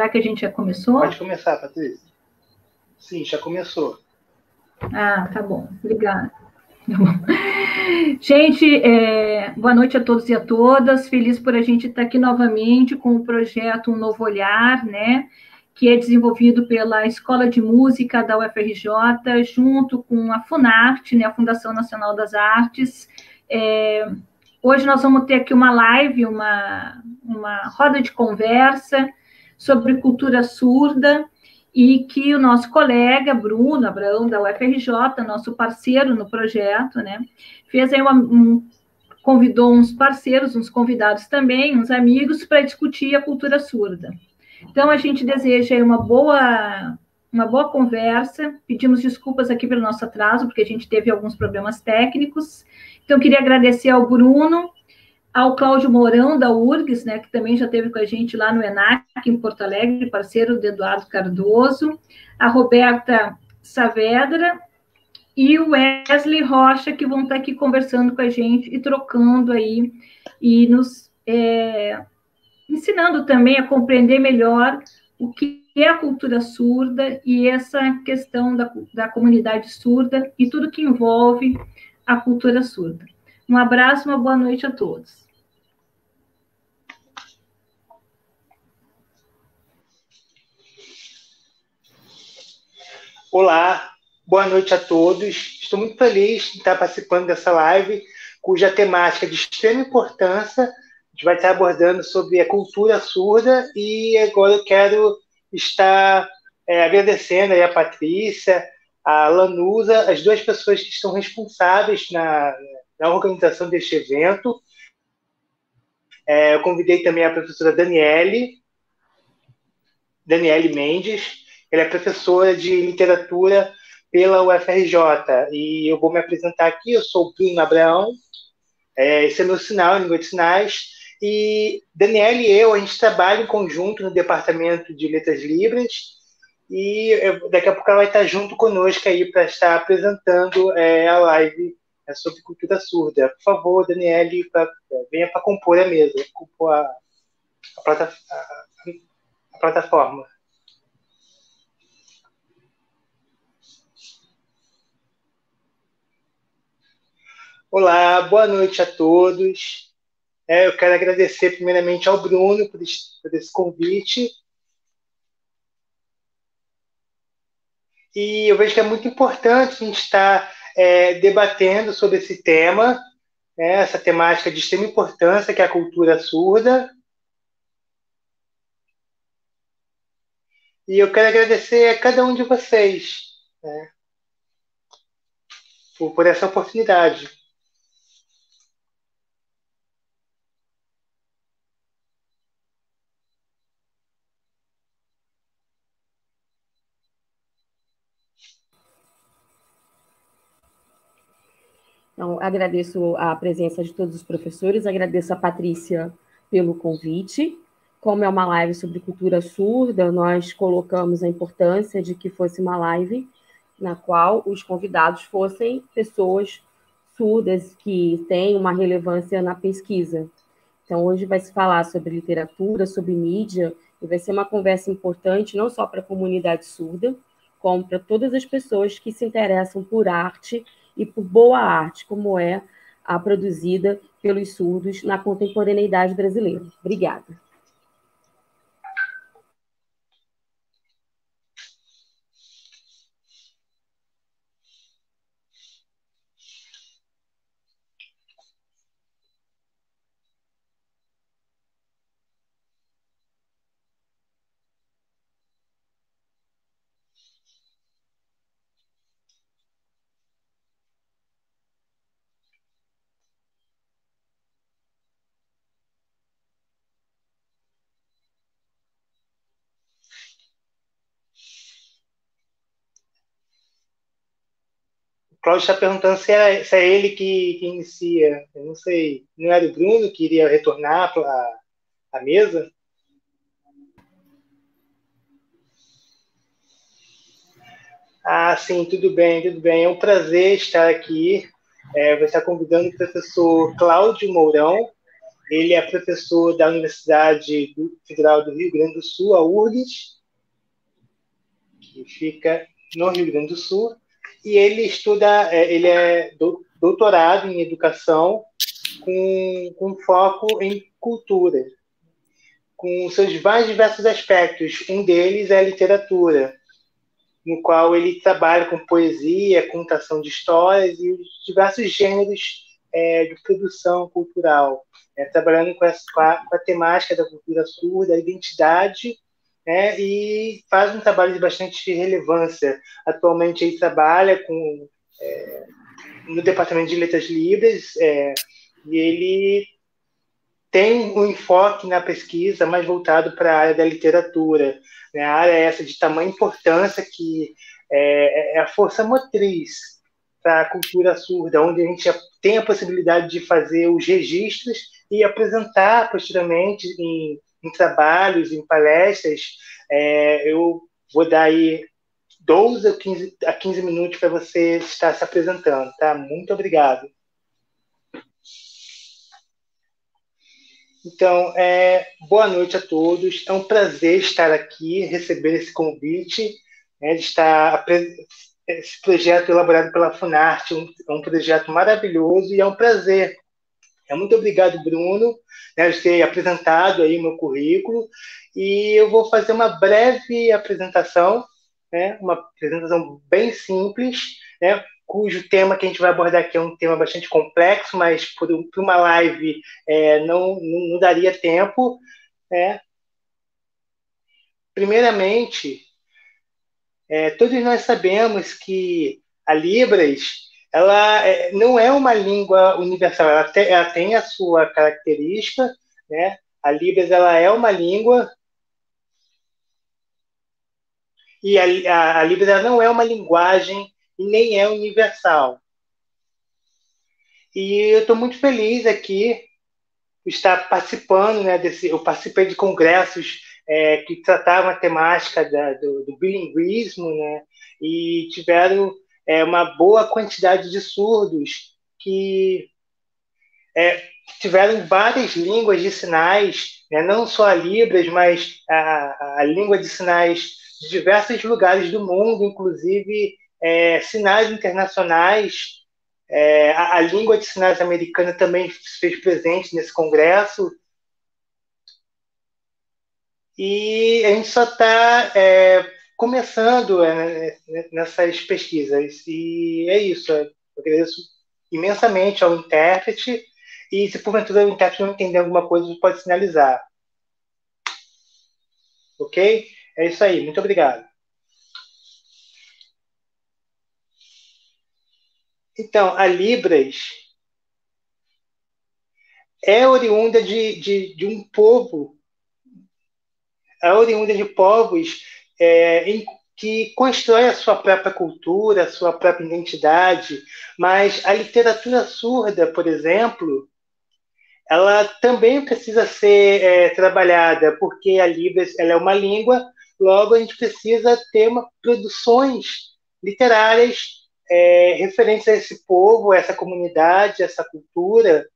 Será que a gente já começou? Pode começar, Patrícia. Sim, já começou. Ah, tá bom. Obrigada. Gente, é, boa noite a todos e a todas. Feliz por a gente estar aqui novamente com o projeto Um Novo Olhar, né? Que é desenvolvido pela Escola de Música da UFRJ, junto com a Funarte, né? A Fundação Nacional das Artes. É, hoje nós vamos ter aqui uma live, uma, uma roda de conversa sobre cultura surda e que o nosso colega Bruno Abraão, da UFRJ, nosso parceiro no projeto, né, fez aí uma, um, convidou uns parceiros, uns convidados também, uns amigos, para discutir a cultura surda. Então, a gente deseja aí uma boa, uma boa conversa, pedimos desculpas aqui pelo nosso atraso, porque a gente teve alguns problemas técnicos, então, queria agradecer ao Bruno, ao Cláudio Mourão, da URGS, né, que também já esteve com a gente lá no ENAC, em Porto Alegre, parceiro do Eduardo Cardoso, a Roberta Saavedra e o Wesley Rocha, que vão estar aqui conversando com a gente e trocando aí, e nos é, ensinando também a compreender melhor o que é a cultura surda e essa questão da, da comunidade surda e tudo que envolve a cultura surda. Um abraço, uma boa noite a todos. Olá, boa noite a todos. Estou muito feliz de estar participando dessa live, cuja temática é de extrema importância. A gente vai estar abordando sobre a cultura surda e agora eu quero estar é, agradecendo aí a Patrícia, a Lanusa, as duas pessoas que estão responsáveis na, na organização deste evento. É, eu convidei também a professora Daniele, Daniele Mendes, ela é professora de literatura pela UFRJ, e eu vou me apresentar aqui, eu sou o Bruno Abraão, é, esse é meu sinal, língua de sinais, e Daniele e eu, a gente trabalha em conjunto no Departamento de Letras Libras, e eu, daqui a pouco ela vai estar junto conosco aí para estar apresentando é, a live é sobre cultura surda. Por favor, Daniele, pra, venha para compor a mesa, compor a, a, plata, a, a plataforma. Olá, boa noite a todos. É, eu quero agradecer primeiramente ao Bruno por esse, por esse convite. E eu vejo que é muito importante a gente estar é, debatendo sobre esse tema, né, essa temática de extrema importância, que é a cultura surda. E eu quero agradecer a cada um de vocês né, por, por essa oportunidade. Então, agradeço a presença de todos os professores, agradeço a Patrícia pelo convite. Como é uma live sobre cultura surda, nós colocamos a importância de que fosse uma live na qual os convidados fossem pessoas surdas que têm uma relevância na pesquisa. Então, hoje vai se falar sobre literatura, sobre mídia, e vai ser uma conversa importante não só para a comunidade surda, como para todas as pessoas que se interessam por arte e por boa arte, como é a produzida pelos surdos na contemporaneidade brasileira. Obrigada. Cláudio está perguntando se é, se é ele que, que, inicia. Eu não sei. Não era o Bruno que iria retornar para a mesa? Ah, sim, tudo bem, tudo bem. É um prazer estar aqui. É, vou estar convidando o professor Cláudio Mourão. Ele é professor da Universidade Federal do Rio Grande do Sul, a URGS, que fica no Rio Grande do Sul, e ele estuda, é, ele é doutorado em educação com, com foco em cultura, com seus mais diversos aspectos. Um deles é a literatura, no qual ele trabalha com poesia, contação de histórias e os diversos gêneros é, de produção cultural, né, trabalhando com, essa, com, a, com, a, temática da cultura surda, a identidade, né, e faz um trabalho de bastante relevância. Atualmente ele trabalha com, é, no Departamento de Letras Livres é, e ele tem um enfoque na pesquisa mais voltado para a área da literatura, né, a área essa de tamanha importância que é, é a força motriz para a cultura surda, onde a gente tem a possibilidade de fazer os registros e apresentar posteriormente em, em trabalhos, em palestras. É, eu vou dar aí 12 a 15, a 15 minutos para você estar se apresentando, tá? Muito obrigado. Então, é, boa noite a todos. É um prazer estar aqui, receber esse convite, né, de estar esse projeto elaborado pela Funarte, um, é um projeto maravilhoso e é um prazer. É muito obrigado, Bruno, né, por ter apresentado aí meu currículo e eu vou fazer uma breve apresentação, né, uma apresentação bem simples, né, cujo tema que a gente vai abordar aqui é um tema bastante complexo, mas por, por uma live é, não, não, não, daria tempo. Né. Primeiramente, é, todos nós sabemos que a Libras ela é, não é uma língua universal, ela, te, ela, tem a sua característica, né? A Libras ela é uma língua e a, a, a Libras não é uma linguagem e nem é universal. E eu estou muito feliz aqui estar participando, né? Desse, eu participei de congressos é, que tratavam a temática da, do, do, bilinguismo, né? E tiveram é, uma boa quantidade de surdos que é, tiveram várias línguas de sinais, né? não só a Libras, mas a, a língua de sinais de diversos lugares do mundo, inclusive é, sinais internacionais. É, a, a, língua de sinais americana também se fez presente nesse congresso. E a gente só está é, começando é, nessas pesquisas. E é isso. Eu agradeço imensamente ao intérprete. E se porventura o intérprete não entender alguma coisa, pode sinalizar. Ok? É isso aí. Muito obrigado. Então, a Libras é oriunda de, de, de um povo é oriunda de povos é, em, que constrói a sua própria cultura, a sua própria identidade, mas a literatura surda, por exemplo, ela também precisa ser é, trabalhada, porque a Libras ela é uma língua, logo a gente precisa ter uma, produções literárias é, referentes a esse povo, a essa comunidade, a essa cultura,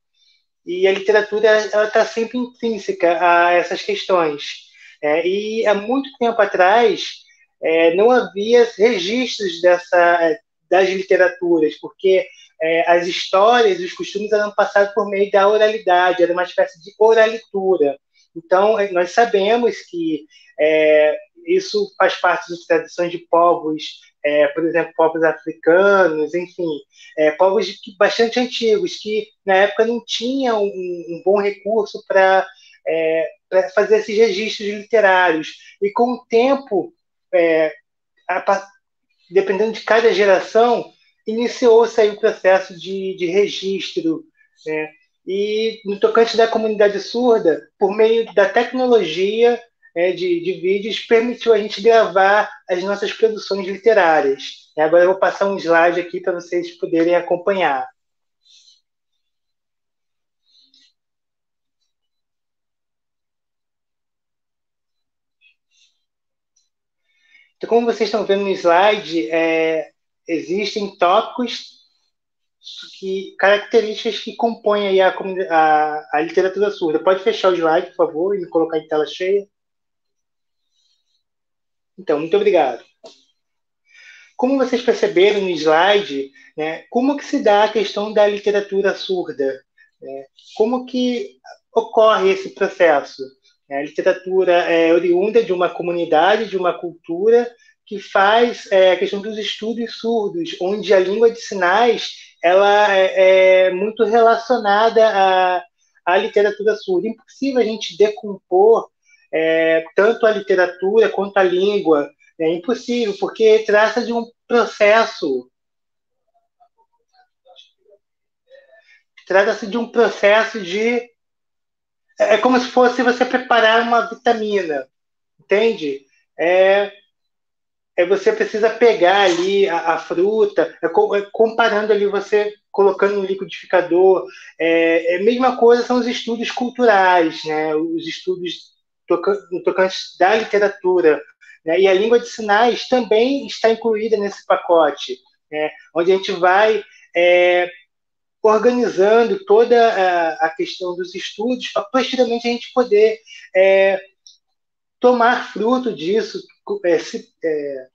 e a literatura está sempre intrínseca a essas questões. É, e há muito tempo atrás é, não havia registros dessa, das literaturas, porque é, as histórias, os costumes eram passados por meio da oralidade, era uma espécie de oralitura. Então, é, nós sabemos que é, isso faz parte das tradições de povos, é, por exemplo, povos africanos, enfim, é, povos bastante antigos, que na época não tinham um, um bom recurso para é, fazer esses registros literários. E com o tempo, é, a, dependendo de cada geração, iniciou-se aí o processo de, de registro. Né? E no tocante da comunidade surda, por meio da tecnologia é, de, de vídeos, permitiu a gente gravar as nossas produções literárias. E agora eu vou passar um slide aqui para vocês poderem acompanhar. Então, como vocês estão vendo no slide, é, existem tópicos que, características que compõem a, a, a literatura surda. Pode fechar o slide, por favor, e me colocar em tela cheia. Então, muito obrigado. Como vocês perceberam no slide, né, como que se dá a questão da literatura surda? Né? Como que ocorre esse processo? A literatura é oriunda de uma comunidade, de uma cultura que faz é, a questão dos estudos surdos, onde a língua de sinais ela é, é muito relacionada à, à literatura surda. Impossível a gente decompor é, tanto a literatura quanto a língua. É impossível, porque trata de um processo. Trata-se de um processo de. É como se fosse você preparar uma vitamina, entende? É, é você precisa pegar ali a, a fruta, é, é, comparando ali você colocando no liquidificador. É, é, a mesma coisa são os estudos culturais, né? os estudos tocantes da literatura. Né? E a língua de sinais também está incluída nesse pacote, né? onde a gente vai é, organizando toda a, a, questão dos estudos para posteriormente a gente poder é, tomar fruto disso, é, se, é,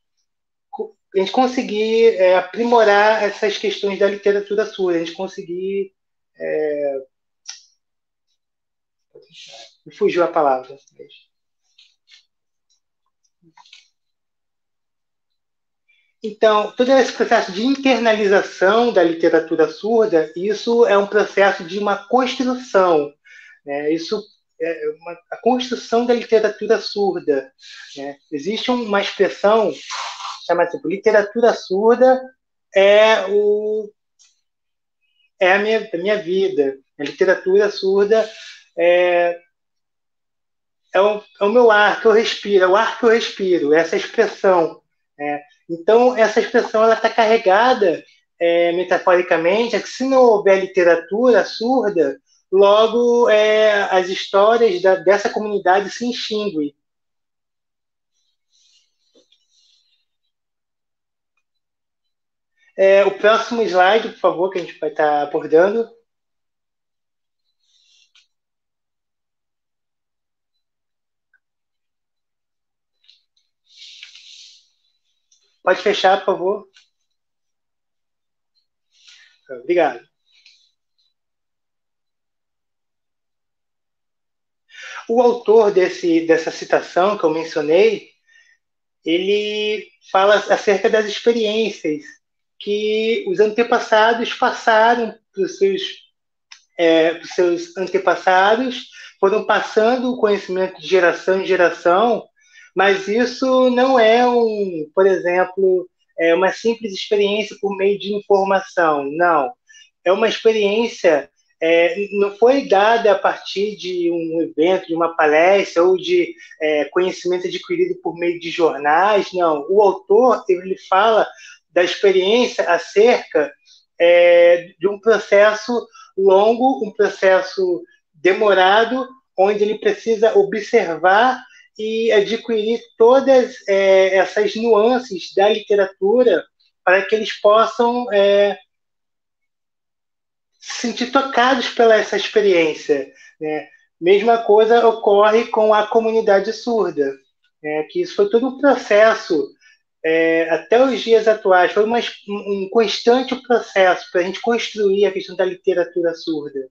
a gente conseguir é, aprimorar essas questões da literatura surda, a gente conseguir. É... Me fugiu a palavra. Então, todo esse processo de internalização da literatura surda, isso é um processo de uma construção. Né? Isso é uma, a construção da literatura surda. Né? Existe uma expressão chamada tipo, literatura surda é o é a minha, a minha vida. A literatura surda é, é, o, é o meu ar que eu respiro, é o ar que eu respiro, essa expressão. É. Então, essa expressão está carregada é, metaforicamente, é que se não houver literatura surda, logo é, as histórias da, dessa comunidade se extinguem. É, o próximo slide, por favor, que a gente vai estar abordando. Pode fechar, por favor. Obrigado. O autor desse, dessa citação que eu mencionei, ele fala acerca das experiências que os antepassados passaram para os seus, é, seus antepassados, foram passando o conhecimento de geração em geração, mas isso não é um, por exemplo, é uma simples experiência por meio de informação, não. É uma experiência é, não foi dada a partir de um evento, de uma palestra ou de é, conhecimento adquirido por meio de jornais, não. O autor ele fala da experiência acerca é, de um processo longo, um processo demorado, onde ele precisa observar e adquirir todas é, essas nuances da literatura para que eles possam é, se sentir tocados pela essa experiência. Né? Mesma coisa ocorre com a comunidade surda, né? que isso foi todo um processo é, até os dias atuais, foi uma, um constante processo para a gente construir a questão da literatura surda.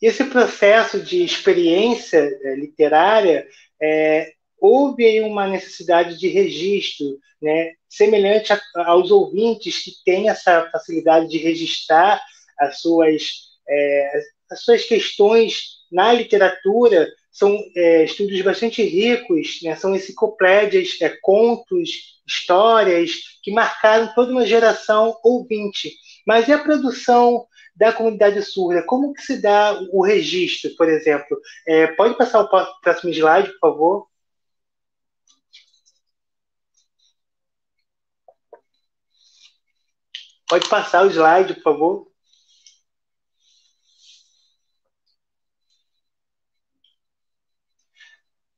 Esse processo de experiência é, literária é, houve aí uma necessidade de registro, né, semelhante a, aos ouvintes que têm essa facilidade de registrar as suas, é, as suas questões na literatura são é, estudos bastante ricos, né? são enciclopédias, é, contos, histórias que marcaram toda uma geração ouvinte. Mas e a produção da comunidade surda? Como que se dá o registro, por exemplo? É, pode passar o próximo slide, por favor? Pode passar o slide, por favor.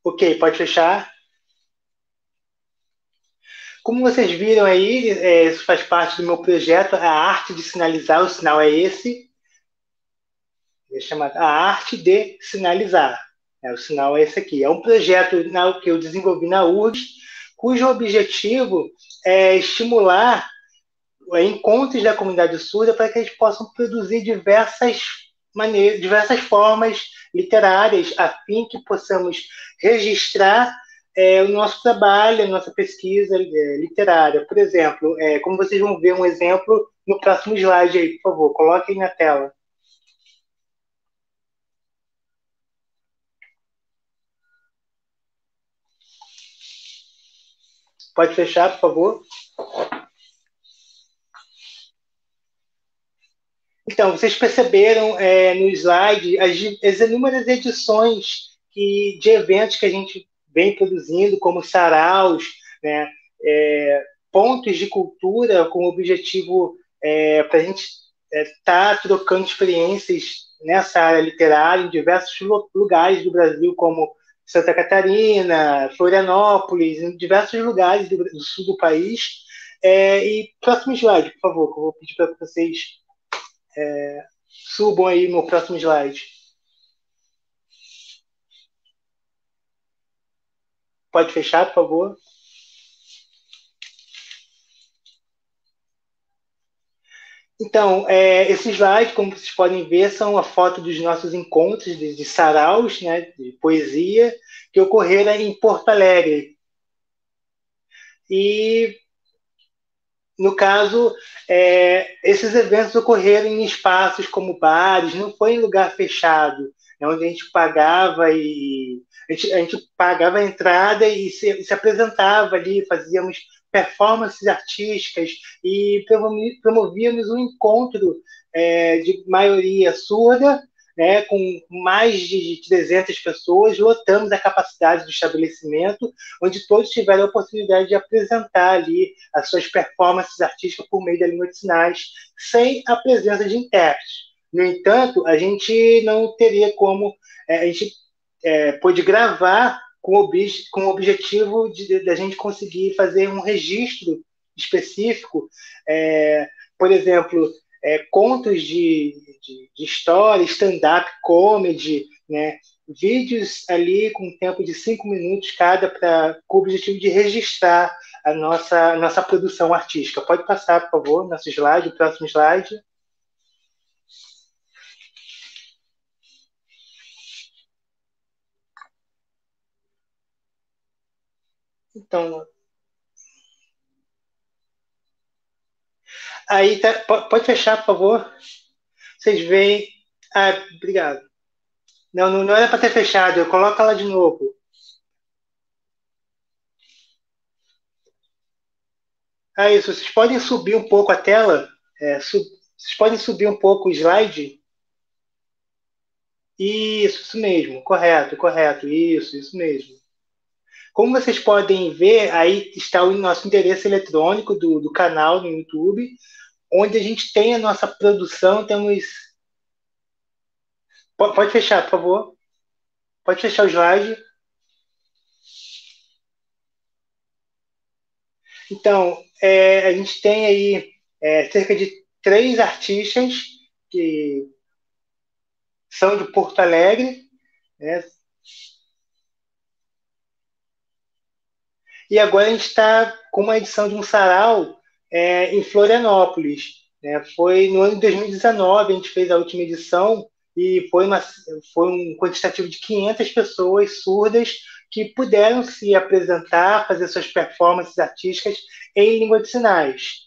Ok, pode fechar. Como vocês viram aí, é, isso faz parte do meu projeto, a arte de sinalizar, o sinal é esse. É a arte de sinalizar. É, o sinal é esse aqui. É um projeto que eu desenvolvi na URGS, cujo objetivo é estimular é, encontros da comunidade surda para que eles possam produzir diversas maneiras, diversas formas literárias, a fim que possamos registrar é, o nosso trabalho, a nossa pesquisa é, literária. Por exemplo, é, como vocês vão ver um exemplo no próximo slide aí, por favor, coloquem na tela. Pode fechar, por favor. Então, vocês perceberam é, no slide as, as inúmeras edições que, de eventos que a gente vem produzindo, como saraus, né, é, pontos de cultura com o objetivo é, para a gente estar é, tá trocando experiências nessa área literária em diversos lugares do Brasil, como Santa Catarina, Florianópolis, em diversos lugares do, do sul do país. É, e próximo slide, por favor, que eu vou pedir para vocês é, subam aí no próximo slide. Pode fechar, por favor. Então, é, esse slide, como vocês podem ver, são a foto dos nossos encontros de, de saraus, né, de poesia, que ocorreram em Porto Alegre. E, no caso, é, esses eventos ocorreram em espaços como bares, não foi em lugar fechado, é onde a gente pagava e a gente, a gente pagava a entrada e se, se apresentava ali, fazíamos performances artísticas e promovíamos um encontro é, de maioria surda, né, com mais de 300 pessoas, lotamos a capacidade do estabelecimento, onde todos tiveram a oportunidade de apresentar ali as suas performances artísticas por meio da língua de sinais, sem a presença de intérpretes. No entanto, a gente não teria como, é, a gente é, pôde gravar com, ob com o objetivo de, de, a gente conseguir fazer um registro específico, é, por exemplo, é, contos de, de, de história, stand-up comedy, né, vídeos ali com tempo de cinco minutos cada, pra, com o objetivo de registrar a nossa, nossa produção artística. Pode passar, por favor, nosso slide, o próximo slide. Então. Aí, tá, pode fechar, por favor. Vocês veem. Ah, obrigado. Não, não, não era para ter fechado. Eu coloco ela de novo. Ah, isso. Vocês podem subir um pouco a tela? É, sub, vocês podem subir um pouco o slide? Isso, isso mesmo. Correto, correto. Isso, isso mesmo. Como vocês podem ver, aí está o nosso endereço eletrônico do, do canal no YouTube, onde a gente tem a nossa produção, temos... Pode fechar, por favor. Pode fechar o slide. Então, é, a gente tem aí é, cerca de três artistas que são de Porto Alegre, né? E agora a gente está com uma edição de um sarau é, em Florianópolis. Né? Foi no ano de 2019, a gente fez a última edição e foi, uma, foi um quantitativo de 500 pessoas surdas que puderam se apresentar, fazer suas performances artísticas em língua de sinais.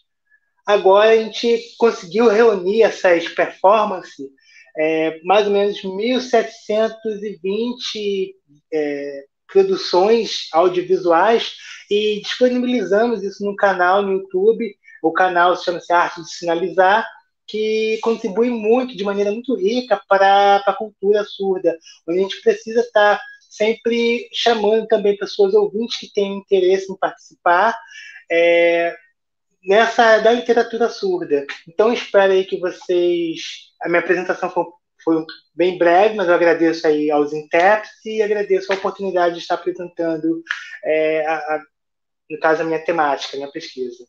Agora a gente conseguiu reunir essas performances, é, mais ou menos 1.720 é, produções audiovisuais e disponibilizamos isso no canal no YouTube. O canal chama-se Arte de Sinalizar, que contribui muito, de maneira muito rica, para a cultura surda, a gente precisa estar sempre chamando também pessoas ouvintes que têm interesse em participar é, nessa da literatura surda. Então espero aí que vocês a minha apresentação foi foi bem breve, mas eu agradeço aí aos intérpretes e agradeço a oportunidade de estar apresentando é, a, a no caso, a minha temática, a minha pesquisa.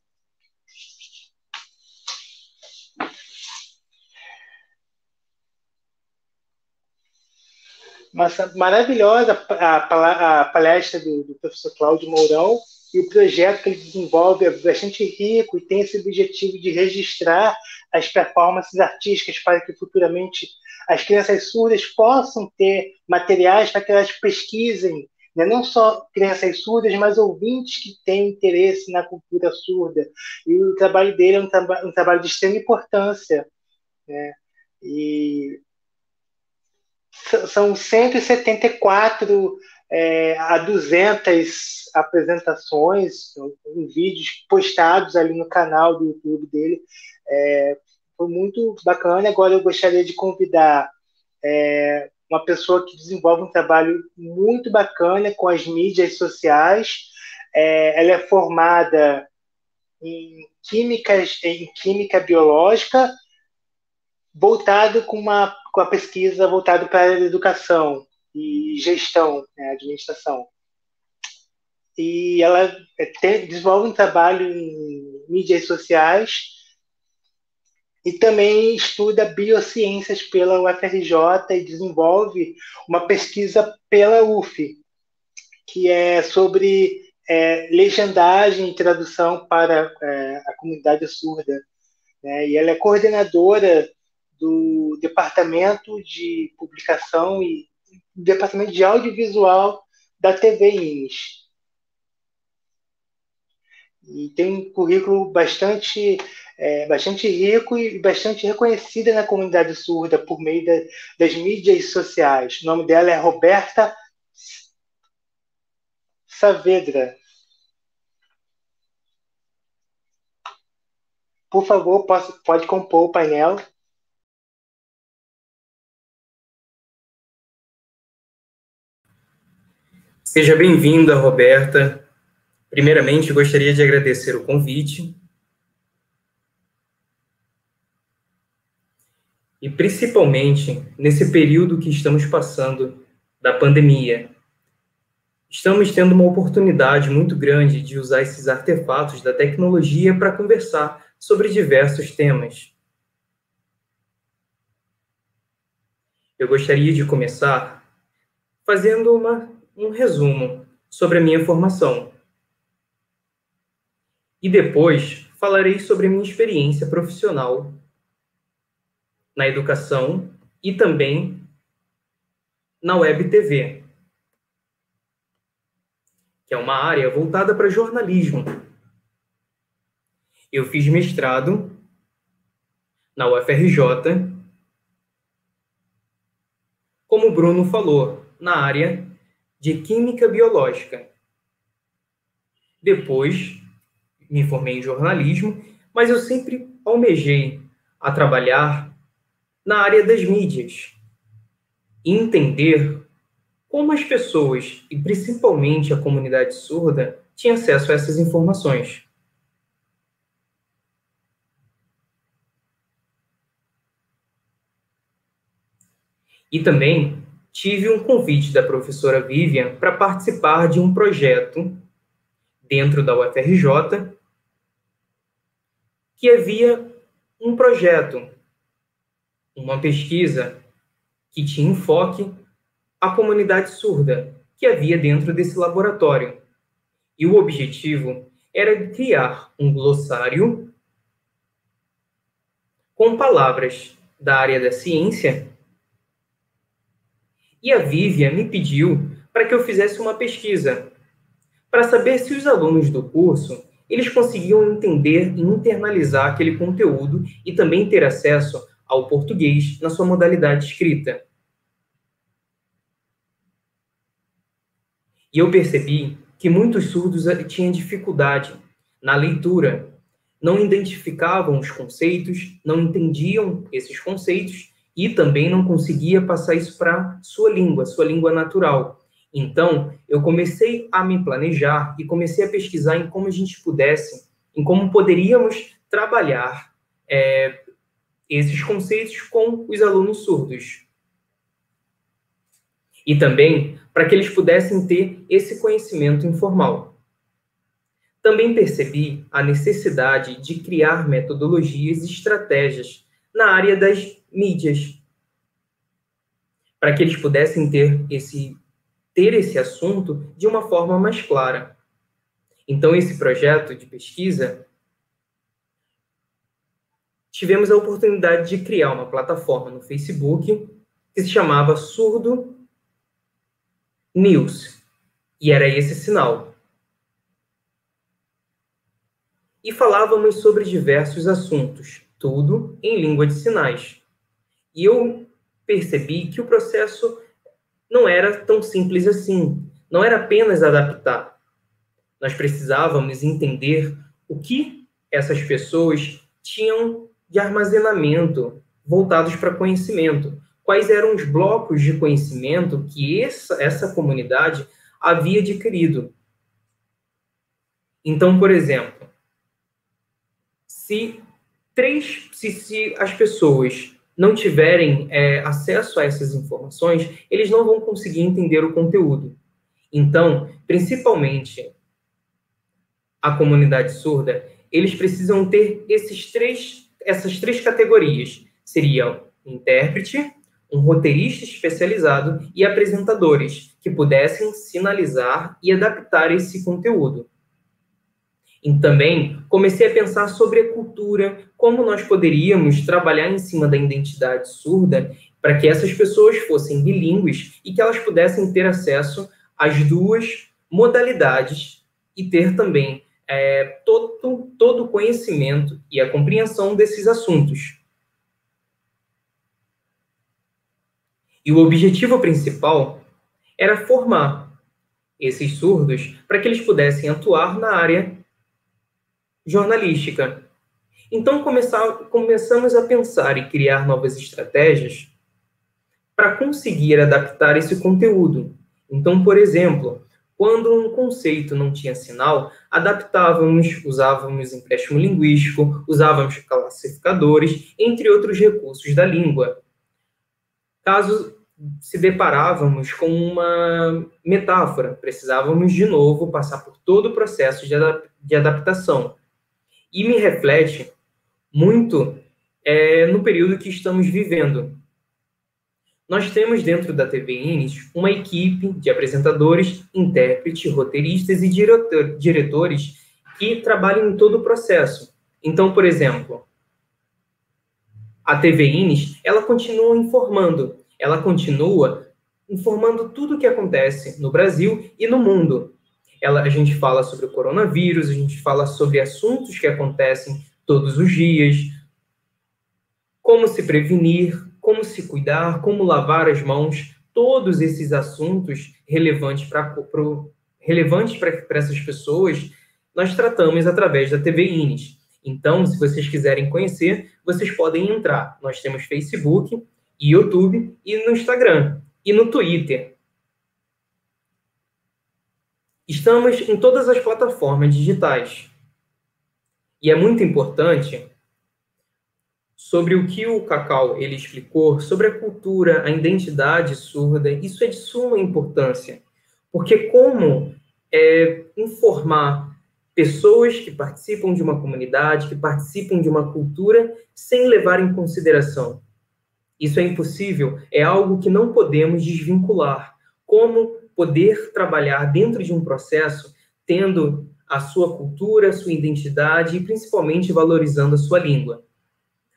Uma maravilhosa a, a palestra do, do professor Cláudio Mourão e o projeto que ele desenvolve é bastante rico e tem esse objetivo de registrar as performances artísticas para que futuramente as crianças surdas possam ter materiais para que elas pesquisem, né? não só crianças surdas, mas ouvintes que têm interesse na cultura surda. E o trabalho dele é um, traba um trabalho de extrema importância. Né? E são 174 é, a 200 apresentações, vídeos postados ali no canal do YouTube dele. É, foi muito bacana. Agora eu gostaria de convidar é, uma pessoa que desenvolve um trabalho muito bacana com as mídias sociais. É, ela é formada em químicas, em química biológica, voltado com uma com a pesquisa voltada para a educação e gestão, né, administração. E ela é, tem, desenvolve um trabalho em mídias sociais e também estuda biociências pela UFRJ e desenvolve uma pesquisa pela UF, que é sobre é, legendagem e tradução para é, a comunidade surda. Né? E ela é coordenadora do Departamento de Publicação e Departamento de Audiovisual da TV INES. E tem um currículo bastante, é, bastante rico e bastante reconhecida na comunidade surda por meio da, das mídias sociais. O nome dela é Roberta Saavedra. Por favor, posso, pode compor o painel. Seja bem-vinda, Roberta. Primeiramente, gostaria de agradecer o convite. E principalmente nesse período que estamos passando da pandemia. Estamos tendo uma oportunidade muito grande de usar esses artefatos da tecnologia para conversar sobre diversos temas. Eu gostaria de começar fazendo uma um resumo sobre a minha formação. E depois falarei sobre a minha experiência profissional na educação e também na Web TV, que é uma área voltada para jornalismo. Eu fiz mestrado na UFRJ, como o Bruno falou, na área de Química Biológica. Depois, me formei em jornalismo, mas eu sempre almejei a trabalhar na área das mídias e entender como as pessoas, e principalmente a comunidade surda, tinham acesso a essas informações. E também tive um convite da professora Vivian para participar de um projeto dentro da UFRJ que havia um projeto, uma pesquisa que tinha enfoque à comunidade surda que havia dentro desse laboratório. E o objetivo era criar um glossário com palavras da área da ciência e a Vivian me pediu para que eu fizesse uma pesquisa para saber se os alunos do curso eles conseguiam entender e internalizar aquele conteúdo e também ter acesso ao português na sua modalidade escrita. E eu percebi que muitos surdos tinham dificuldade na leitura, não identificavam os conceitos, não entendiam esses conceitos e também não conseguia passar isso para sua língua, sua língua natural. Então, eu comecei a me planejar e comecei a pesquisar em como a gente pudesse, em como poderíamos trabalhar é, esses conceitos com os alunos surdos. E também para que eles pudessem ter esse conhecimento informal. Também percebi a necessidade de criar metodologias e estratégias na área das mídias, para que eles pudessem ter esse ter esse assunto de uma forma mais clara. Então, esse projeto de pesquisa, tivemos a oportunidade de criar uma plataforma no Facebook que se chamava Surdo News. E era esse sinal. E falávamos sobre diversos assuntos, tudo em língua de sinais. E eu percebi que o processo não era tão simples assim. Não era apenas adaptar. Nós precisávamos entender o que essas pessoas tinham de armazenamento voltados para conhecimento. Quais eram os blocos de conhecimento que essa, essa comunidade havia adquirido. Então, por exemplo, se três, se, se as pessoas não tiverem é, acesso a essas informações, eles não vão conseguir entender o conteúdo. Então, principalmente a comunidade surda, eles precisam ter esses três, essas três categorias. Seriam intérprete, um roteirista especializado e apresentadores que pudessem sinalizar e adaptar esse conteúdo. E também comecei a pensar sobre a cultura, como nós poderíamos trabalhar em cima da identidade surda para que essas pessoas fossem bilíngues e que elas pudessem ter acesso às duas modalidades e ter também é, todo, todo o conhecimento e a compreensão desses assuntos. E o objetivo principal era formar esses surdos para que eles pudessem atuar na área jornalística. Então começar, começamos a pensar e criar novas estratégias para conseguir adaptar esse conteúdo. Então, por exemplo, quando um conceito não tinha sinal, adaptávamos, usávamos empréstimo linguístico, usávamos classificadores, entre outros recursos da língua. Caso se deparávamos com uma metáfora, precisávamos de novo passar por todo o processo de, adap de adaptação e me reflete muito é, no período que estamos vivendo. Nós temos dentro da TV Inis uma equipe de apresentadores, intérpretes, roteiristas e diretor, diretores que trabalham em todo o processo. Então, por exemplo, a TV Inis, ela continua informando, ela continua informando tudo o que acontece no Brasil e no mundo. Ela, a gente fala sobre o coronavírus, a gente fala sobre assuntos que acontecem todos os dias, como se prevenir, como se cuidar, como lavar as mãos, todos esses assuntos relevantes para relevantes essas pessoas, nós tratamos através da TV Ines. Então, se vocês quiserem conhecer, vocês podem entrar. Nós temos Facebook, YouTube e no Instagram e no Twitter. Estamos em todas as plataformas digitais. E é muito importante sobre o que o Cacau ele explicou sobre a cultura, a identidade surda. Isso é de suma importância, porque como é, informar pessoas que participam de uma comunidade, que participam de uma cultura, sem levar em consideração. Isso é impossível, é algo que não podemos desvincular. Como poder trabalhar dentro de um processo tendo a sua cultura, a sua identidade e principalmente valorizando a sua língua.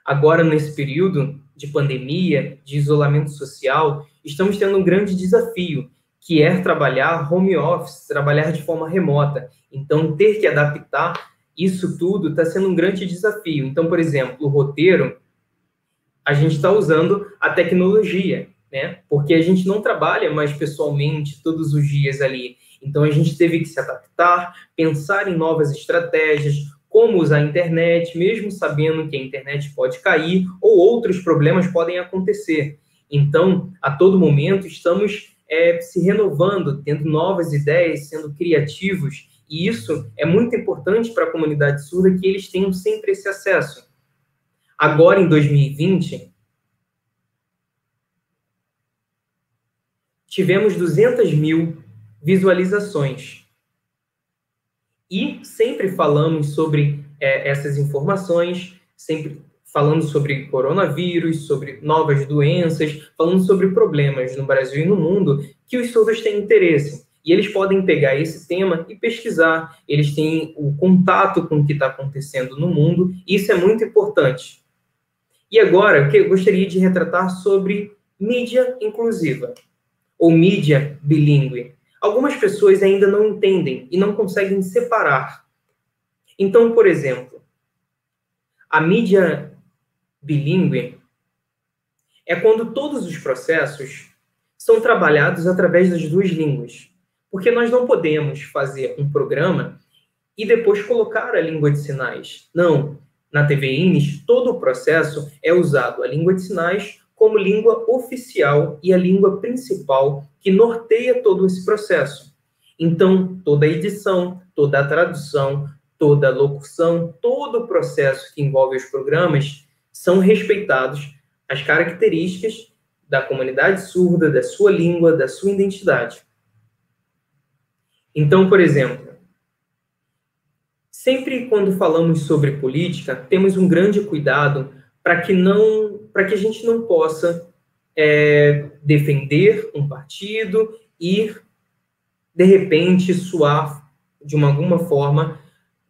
Agora, nesse período de pandemia, de isolamento social, estamos tendo um grande desafio, que é trabalhar home office, trabalhar de forma remota. Então, ter que adaptar isso tudo está sendo um grande desafio. Então, por exemplo, o roteiro, a gente está usando a tecnologia né? Porque a gente não trabalha mais pessoalmente todos os dias ali. Então a gente teve que se adaptar, pensar em novas estratégias, como usar a internet, mesmo sabendo que a internet pode cair ou outros problemas podem acontecer. Então, a todo momento estamos é, se renovando, tendo novas ideias, sendo criativos, e isso é muito importante para a comunidade surda que eles tenham sempre esse acesso. Agora, em 2020, tivemos 200 mil visualizações. E sempre falamos sobre é, essas informações, sempre falando sobre coronavírus, sobre novas doenças, falando sobre problemas no Brasil e no mundo que os surdos têm interesse. E eles podem pegar esse tema e pesquisar, eles têm o contato com o que está acontecendo no mundo, e isso é muito importante. E agora, eu gostaria de retratar sobre mídia inclusiva, ou mídia bilíngue. Algumas pessoas ainda não entendem e não conseguem separar. Então, por exemplo, a mídia bilíngue é quando todos os processos são trabalhados através das duas línguas. Porque nós não podemos fazer um programa e depois colocar a língua de sinais. Não. Na TV INES, todo o processo é usado a língua de sinais como língua oficial e a língua principal que norteia todo esse processo. Então, toda a edição, toda a tradução, toda a locução, todo o processo que envolve os programas são respeitados as características da comunidade surda, da sua língua, da sua identidade. Então, por exemplo, sempre quando falamos sobre política, temos um grande cuidado para que não, para que a gente não possa é, defender um partido e de repente suar de uma, alguma forma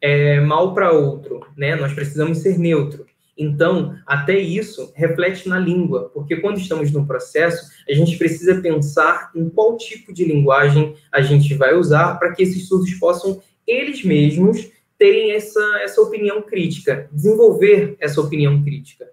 é, mal para outro, né? Nós precisamos ser neutro. Então, até isso reflete na língua, porque quando estamos no processo, a gente precisa pensar em qual tipo de linguagem a gente vai usar para que esses surdos possam, eles mesmos, terem essa, essa opinião crítica, desenvolver essa opinião crítica.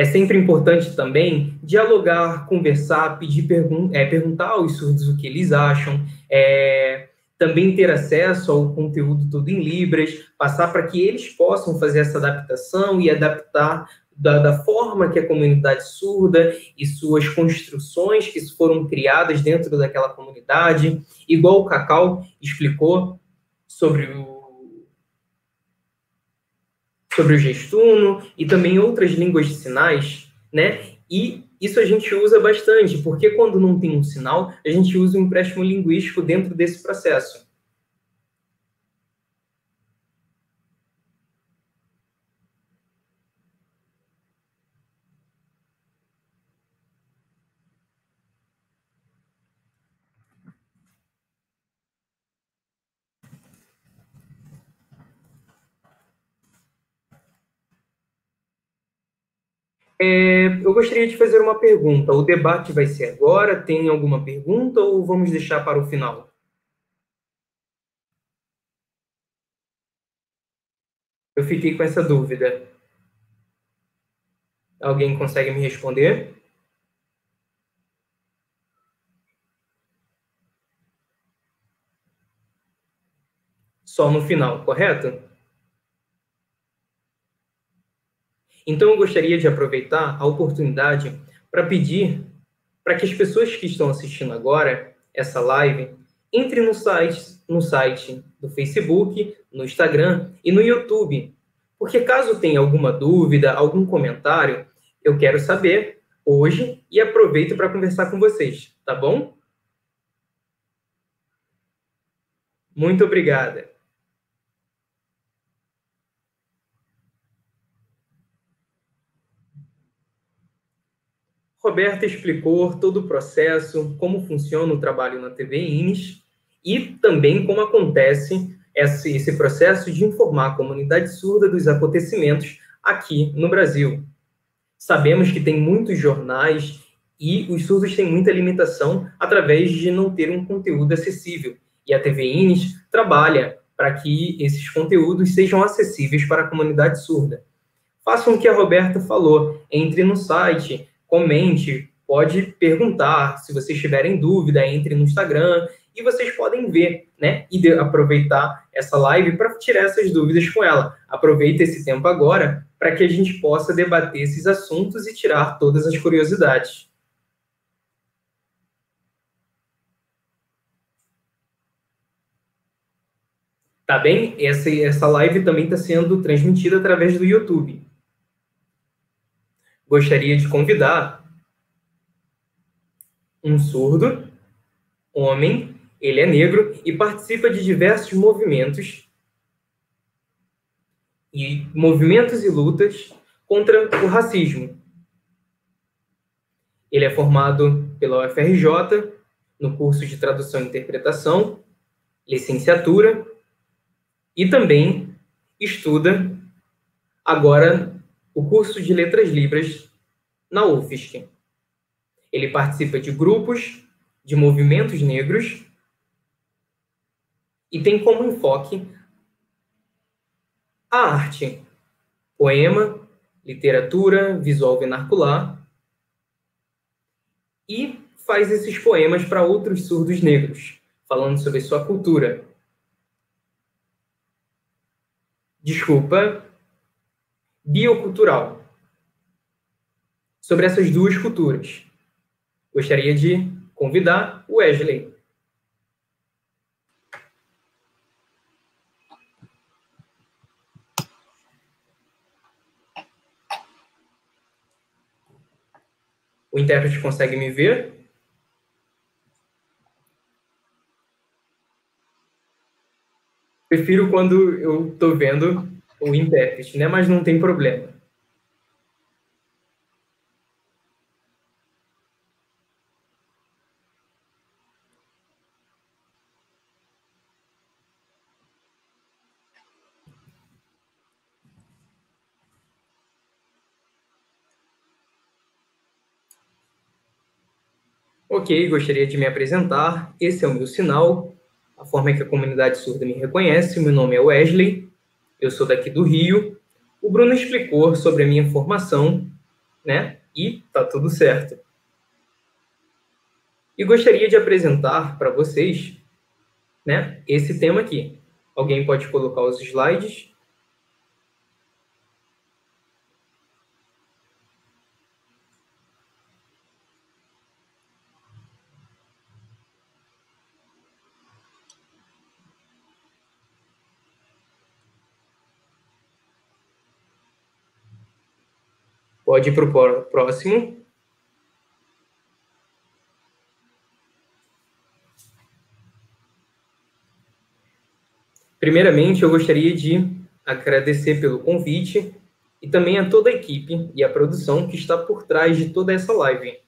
É sempre importante também dialogar, conversar, pedir pergun é, perguntar aos surdos o que eles acham, é, também ter acesso ao conteúdo todo em Libras, passar para que eles possam fazer essa adaptação e adaptar da, da, forma que a comunidade surda e suas construções que foram criadas dentro daquela comunidade, igual o Cacau explicou sobre o sobre o gestuno e também outras línguas de sinais, né? E isso a gente usa bastante, porque quando não tem um sinal, a gente usa o empréstimo linguístico dentro desse processo. É, eu gostaria de fazer uma pergunta. O debate vai ser agora? Tem alguma pergunta ou vamos deixar para o final? Eu fiquei com essa dúvida. Alguém consegue me responder? Só no final, correto? Então, eu gostaria de aproveitar a oportunidade para pedir para que as pessoas que estão assistindo agora essa live entrem no site, no site do Facebook, no Instagram e no YouTube. Porque caso tenha alguma dúvida, algum comentário, eu quero saber hoje e aproveito para conversar com vocês, tá bom? Muito obrigada. Roberta explicou todo o processo, como funciona o trabalho na TV INES e também como acontece esse, esse processo de informar a comunidade surda dos acontecimentos aqui no Brasil. Sabemos que tem muitos jornais e os surdos têm muita limitação através de não ter um conteúdo acessível. E a TV INES trabalha para que esses conteúdos sejam acessíveis para a comunidade surda. Façam o que a Roberta falou, entre no site, comente, pode perguntar, se vocês tiverem dúvida, entre no Instagram e vocês podem ver, né? E aproveitar essa live para tirar essas dúvidas com ela. Aproveita esse tempo agora para que a gente possa debater esses assuntos e tirar todas as curiosidades. Tá bem? Essa, essa live também está sendo transmitida através do YouTube gostaria de convidar um surdo, homem Ele é negro e participa de diversos movimentos e movimentos e lutas contra o racismo. Ele é formado pela UFRJ no curso de tradução e interpretação, licenciatura e também estuda agora o curso de letras libras na UFSC. Ele participa de grupos de movimentos negros e tem como enfoque a arte, poema, literatura, visual vernacular e faz esses poemas para outros surdos negros, falando sobre sua cultura. Desculpa, biocultural. Sobre essas duas culturas. Gostaria de convidar o Wesley. O intérprete consegue me ver? Prefiro quando eu estou vendo o intérprete, né? Mas não tem problema. Ok, gostaria de me apresentar. Esse é o meu sinal, a forma que a comunidade surda me reconhece. Meu nome é Wesley, eu sou daqui do Rio. O Bruno explicou sobre a minha formação, né? E tá tudo certo. E gostaria de apresentar para vocês, né, esse tema aqui. Alguém pode colocar os slides? Pode ir para o próximo. Primeiramente, eu gostaria de agradecer pelo convite e também a toda a equipe e a produção que está por trás de toda essa live.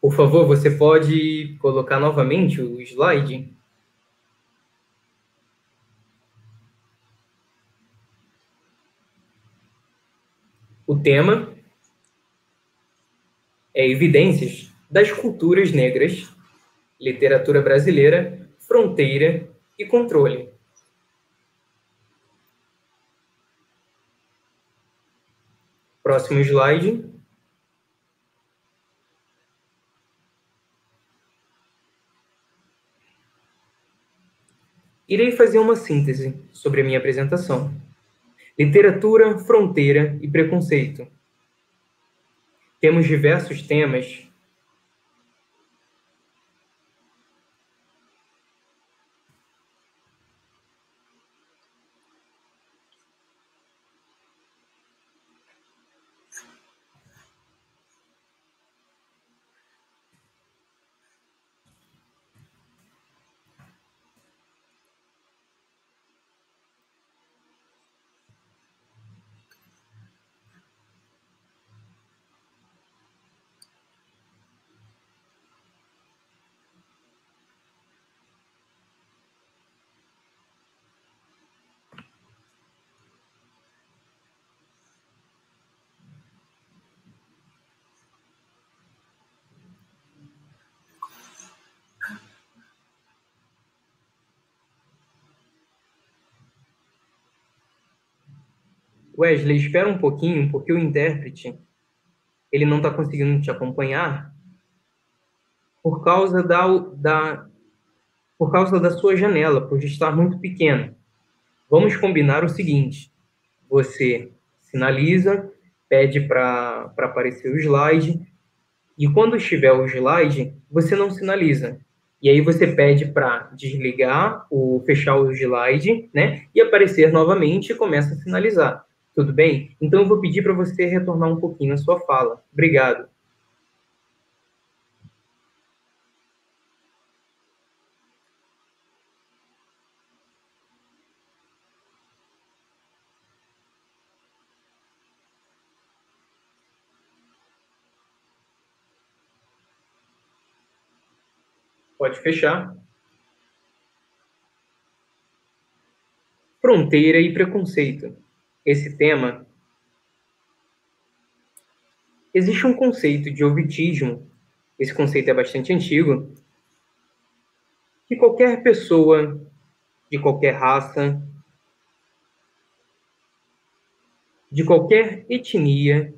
Por favor, você pode colocar novamente o slide? O tema é Evidências das Culturas Negras, Literatura Brasileira, Fronteira e Controle. Próximo slide. Irei fazer uma síntese sobre a minha apresentação. Literatura, fronteira e preconceito. Temos diversos temas Wesley, espera um pouquinho, porque o intérprete ele não está conseguindo te acompanhar por causa da, da por causa da sua janela, por estar muito pequena. Vamos combinar o seguinte: você sinaliza, pede para aparecer o slide, e quando estiver o slide, você não sinaliza. E aí você pede para desligar, o fechar o slide, né? E aparecer novamente e começa a sinalizar. Tudo bem? Então eu vou pedir para você retornar um pouquinho na sua fala. Obrigado. Pode fechar. Fronteira e preconceito. Esse tema. Existe um conceito de ovitismo, esse conceito é bastante antigo, que qualquer pessoa de qualquer raça, de qualquer etnia,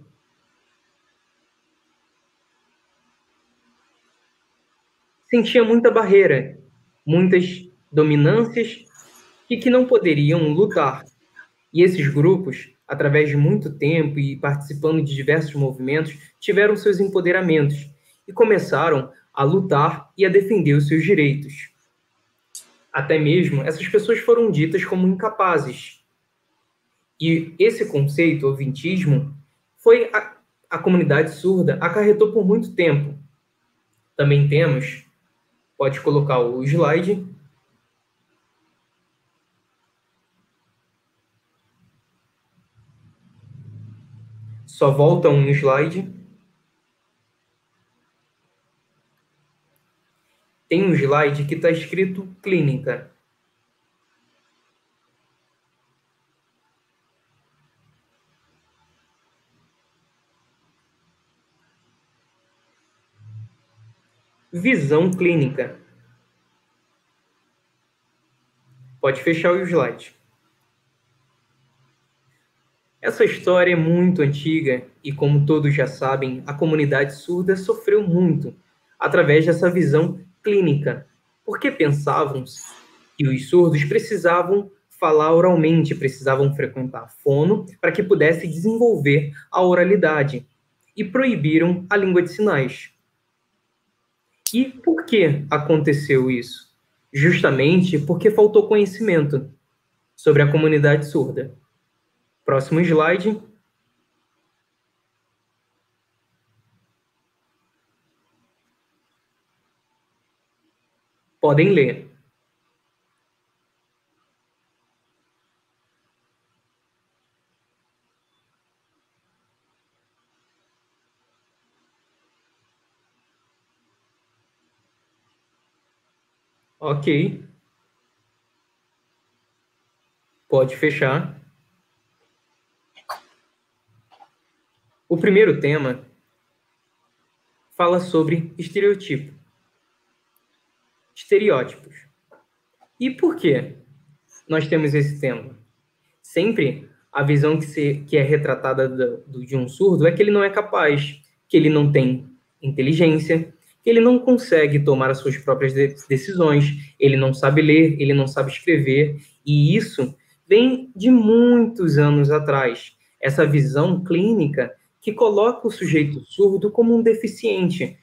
sentia muita barreira, muitas dominâncias e que não poderiam lutar. E esses grupos, através de muito tempo e participando de diversos movimentos, tiveram seus empoderamentos e começaram a lutar e a defender os seus direitos. Até mesmo essas pessoas foram ditas como incapazes. E esse conceito, o vintismo, foi a, a comunidade surda acarretou por muito tempo. Também temos Pode colocar o slide. Só volta um slide. Tem um slide que está escrito clínica. Visão clínica. Pode fechar o slide. Essa história é muito antiga e, como todos já sabem, a comunidade surda sofreu muito através dessa visão clínica, porque pensavam que os surdos precisavam falar oralmente, precisavam frequentar fono para que pudesse desenvolver a oralidade e proibiram a língua de sinais. E por que aconteceu isso? Justamente porque faltou conhecimento sobre a comunidade surda. Próximo slide. Podem ler. Ok. Pode fechar. O primeiro tema fala sobre estereotipo. Estereótipos. E por que nós temos esse tema? Sempre a visão que, se, que é retratada do, do, de um surdo é que ele não é capaz, que ele não tem inteligência, ele não consegue tomar as suas próprias decisões, ele não sabe ler, ele não sabe escrever, e isso vem de muitos anos atrás. Essa visão clínica que coloca o sujeito surdo como um deficiente.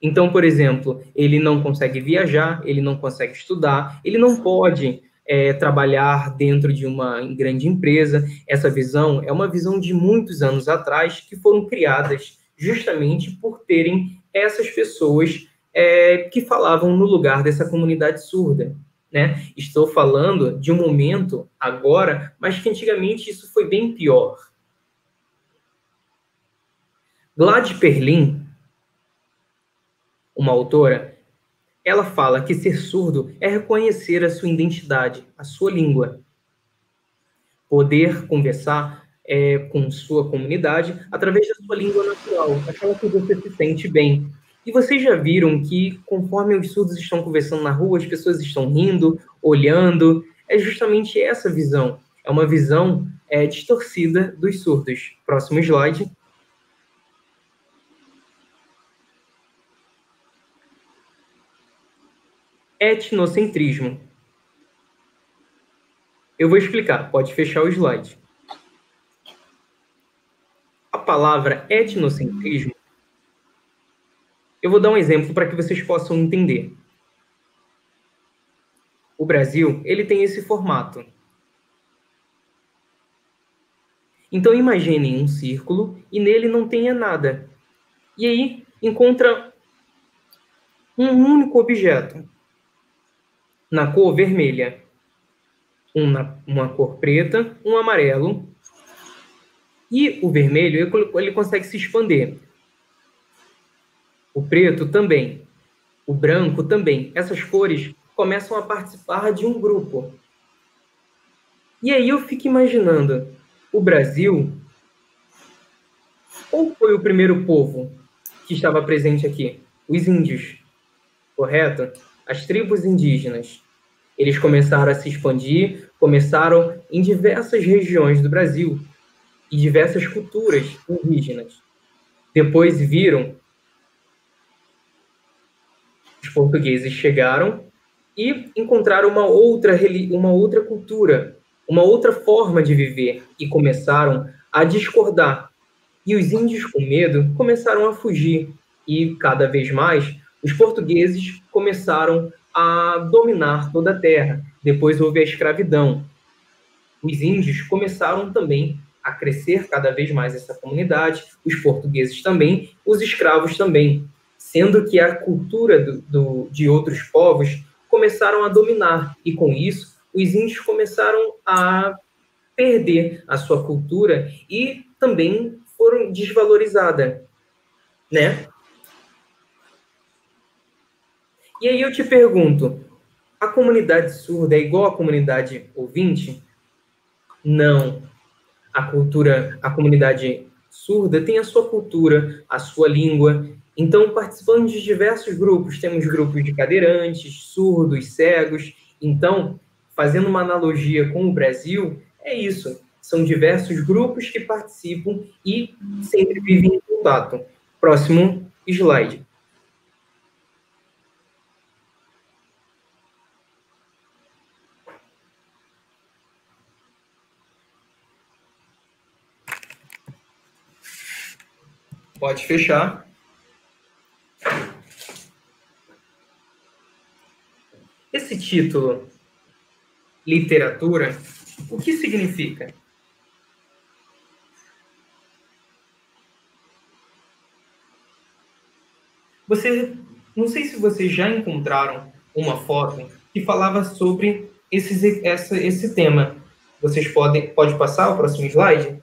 Então, por exemplo, ele não consegue viajar, ele não consegue estudar, ele não pode é, trabalhar dentro de uma grande empresa. Essa visão é uma visão de muitos anos atrás que foram criadas justamente por terem essas pessoas é, que falavam no lugar dessa comunidade surda. Né? Estou falando de um momento agora, mas que antigamente isso foi bem pior. Glad Perlin, uma autora, ela fala que ser surdo é reconhecer a sua identidade, a sua língua. Poder conversar é, com sua comunidade através da sua língua natural, aquela que você se sente bem. E vocês já viram que, conforme os surdos estão conversando na rua, as pessoas estão rindo, olhando. É justamente essa visão. É uma visão é, distorcida dos surdos. Próximo slide. Etnocentrismo. Eu vou explicar, pode fechar o slide palavra etnocentrismo, eu vou dar um exemplo para que vocês possam entender. O Brasil, ele tem esse formato. Então imaginem um círculo e nele não tenha nada. E aí encontra um único objeto na cor vermelha, uma, uma cor preta, um amarelo e o vermelho, ele consegue se expandir. O preto também. o branco também. Essas cores começam a participar de um grupo. E aí eu fico imaginando, o Brasil ou foi o primeiro povo que estava presente aqui? Os índios, correto? As tribos indígenas. Eles começaram a se expandir, começaram em diversas regiões do Brasil e diversas culturas indígenas. Depois viram os portugueses chegaram e encontraram uma outra uma outra cultura, uma outra forma de viver e começaram a discordar. E os índios com medo começaram a fugir e cada vez mais os portugueses começaram a dominar toda a terra. Depois houve a escravidão. Os índios começaram também a crescer cada vez mais essa comunidade, os portugueses também, os escravos também, sendo que a cultura do, do, de outros povos começaram a dominar, e com isso, os índios começaram a perder a sua cultura e também foram desvalorizadas, né? E aí eu te pergunto, a comunidade surda é igual à comunidade ouvinte? Não. A cultura, a comunidade surda tem a sua cultura, a sua língua. Então, participando de diversos grupos, temos grupos de cadeirantes, surdos, cegos. Então, fazendo uma analogia com o Brasil, é isso. São diversos grupos que participam e sempre vivem em contato. Próximo slide. Pode fechar. Esse título, literatura, o que significa? Você, não sei se vocês já encontraram uma foto que falava sobre esses, essa, esse tema. Vocês podem, pode passar o próximo slide?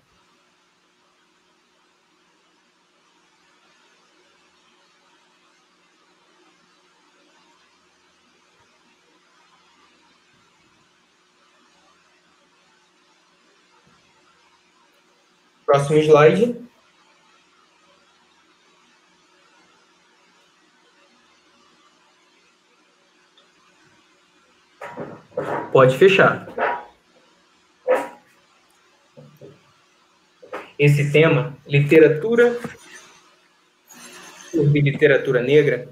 Próximo slide. Pode fechar. Esse tema, literatura sobre literatura negra,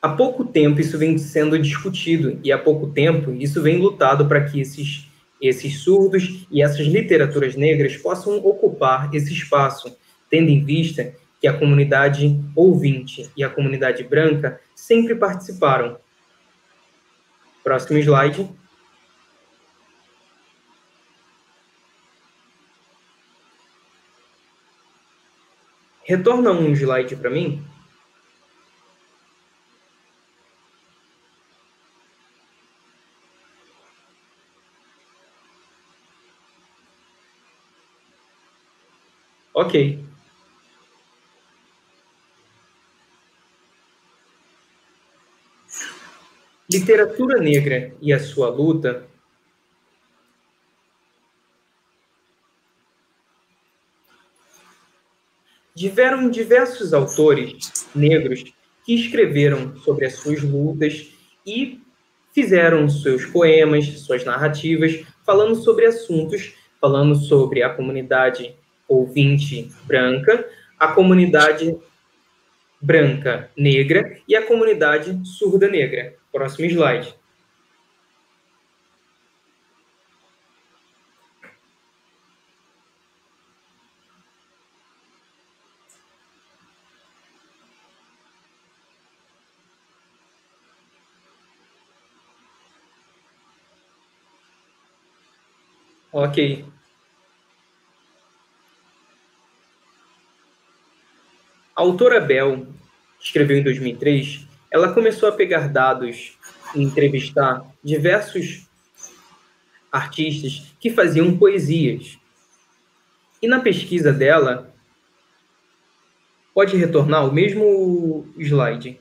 há pouco tempo isso vem sendo discutido e há pouco tempo isso vem lutado para que esses esses surdos e essas literaturas negras possam ocupar esse espaço, tendo em vista que a comunidade ouvinte e a comunidade branca sempre participaram. Próximo slide. Retorna um slide para mim. Ok. Literatura negra e a sua luta tiveram diversos autores negros que escreveram sobre as suas lutas e fizeram seus poemas, suas narrativas, falando sobre assuntos, falando sobre a comunidade ouvinte branca, a comunidade branca negra e a comunidade surda negra. Próximo slide. Ok. A autora Bell, que escreveu em 2003, ela começou a pegar dados e entrevistar diversos artistas que faziam poesias. E na pesquisa dela, pode retornar o mesmo slide.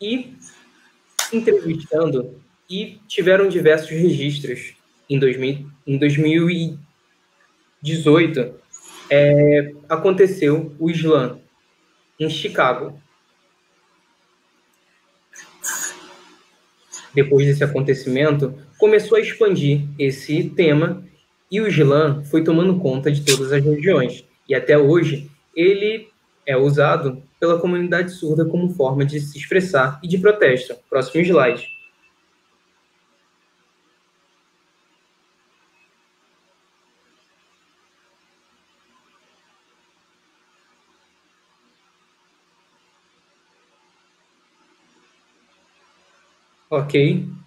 e entrevistando e tiveram diversos registros em, 2000, em 2018 é, aconteceu o slam em Chicago. Depois desse acontecimento, começou a expandir esse tema e o slam foi tomando conta de todas as regiões. E até hoje, ele é usado pela comunidade surda como forma de se expressar e de protesto. Próximo slide. Ok.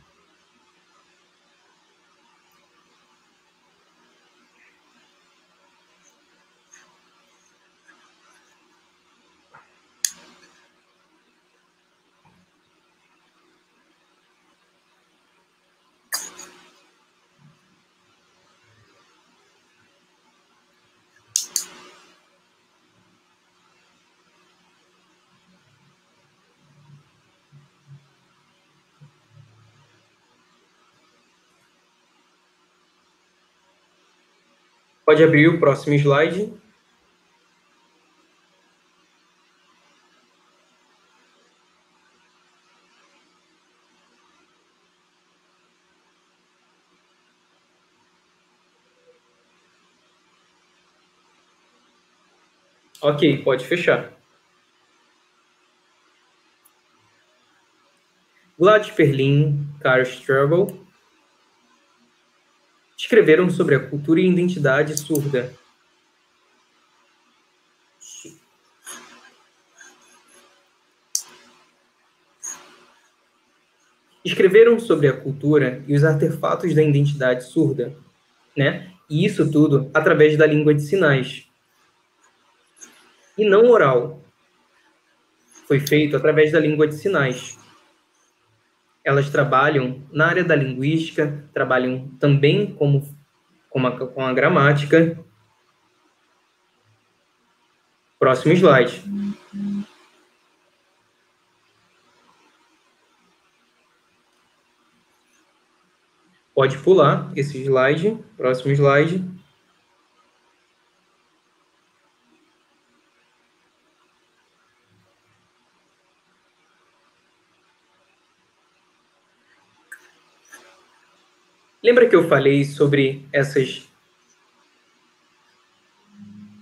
Pode abrir o próximo slide. Ok, pode fechar. Vlad Perlin, Carl Struggle, escreveram sobre a cultura e identidade surda. Escreveram sobre a cultura e os artefatos da identidade surda, né? E isso tudo através da língua de sinais. E não oral. Foi feito através da língua de sinais elas trabalham na área da linguística, trabalham também como, com, a, com a gramática. Próximo slide. Pode pular esse slide. Próximo slide. Lembra que eu falei sobre essas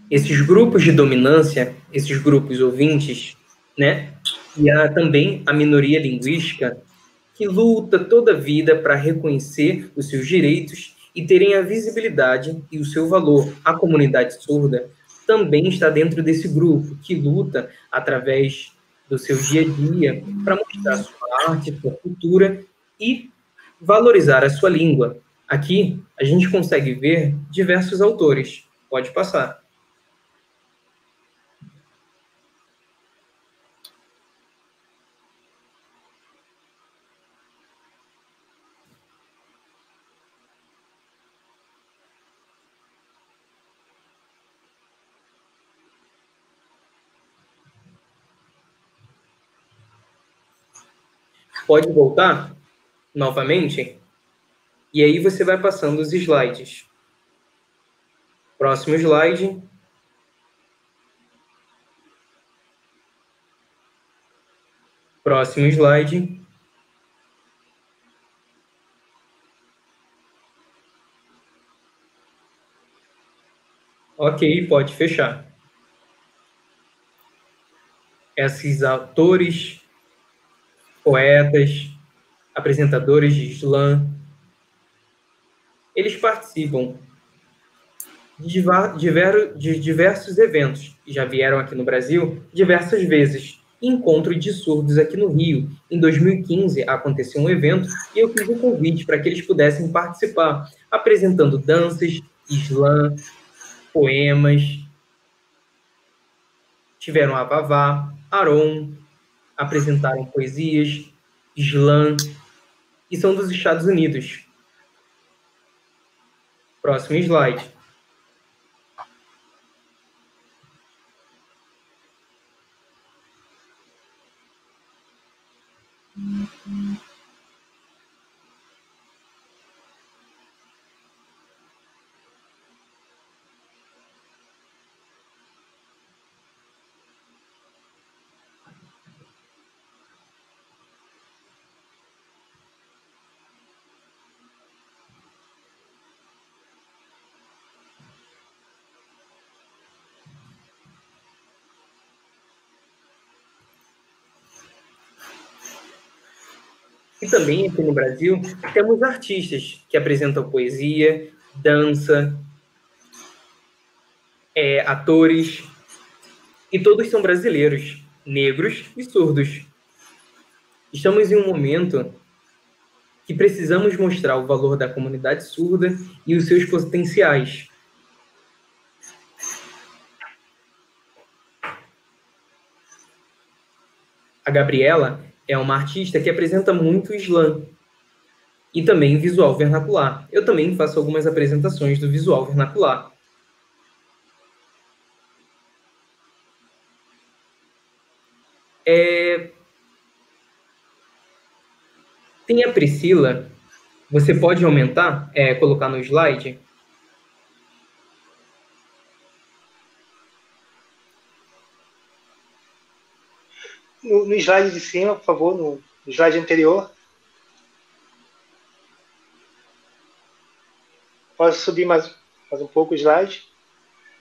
esses grupos de dominância, esses grupos ouvintes, né? E há também a minoria linguística que luta toda a vida para reconhecer os seus direitos e terem a visibilidade e o seu valor. A comunidade surda também está dentro desse grupo que luta através do seu dia a dia para mostrar sua arte, sua cultura e valorizar a sua língua. Aqui a gente consegue ver diversos autores. Pode passar. Pode voltar? Novamente, e aí você vai passando os slides. Próximo slide. Próximo slide. Ok, pode fechar. Esses autores, poetas, apresentadores de slam. Eles participam de, diversos eventos já vieram aqui no Brasil diversas vezes. Encontro de surdos aqui no Rio. Em 2015 aconteceu um evento e eu fiz um convite para que eles pudessem participar, apresentando danças, slam, poemas. Tiveram a Vavá, Aron, apresentaram poesias, slam, e são dos Estados Unidos. Próximo slide. Também aqui no Brasil temos artistas que apresentam poesia, dança, é, atores, e todos são brasileiros, negros e surdos. Estamos em um momento que precisamos mostrar o valor da comunidade surda e os seus potenciais. A Gabriela é uma artista que apresenta muito slam e também visual vernacular. Eu também faço algumas apresentações do visual vernacular. É... Tem a Priscila. Você pode aumentar, é, colocar no slide? No, no slide de cima, por favor, no slide anterior. Posso subir mais, mais um pouco o slide?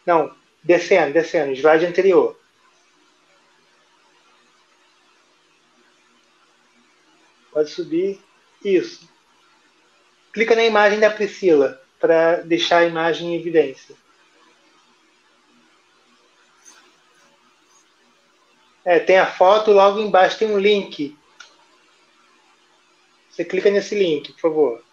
Não, descendo, descendo, slide anterior. Pode subir. Isso. Clica na imagem da Priscila para deixar a imagem em evidência. É, tem a foto, logo embaixo tem um link. Você clica nesse link, por favor.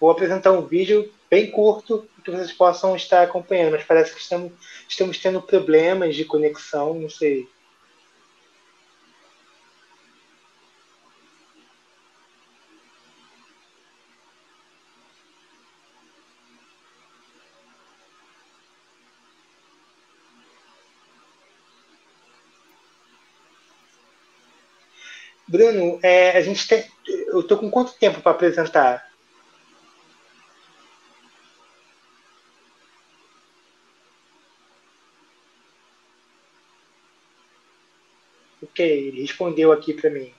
Vou apresentar um vídeo bem curto que vocês possam estar acompanhando, mas parece que estamos, estamos tendo problemas de conexão, não sei. Bruno, é, a gente tem. Eu estou com quanto tempo para apresentar? Ok, ele respondeu aqui para mim.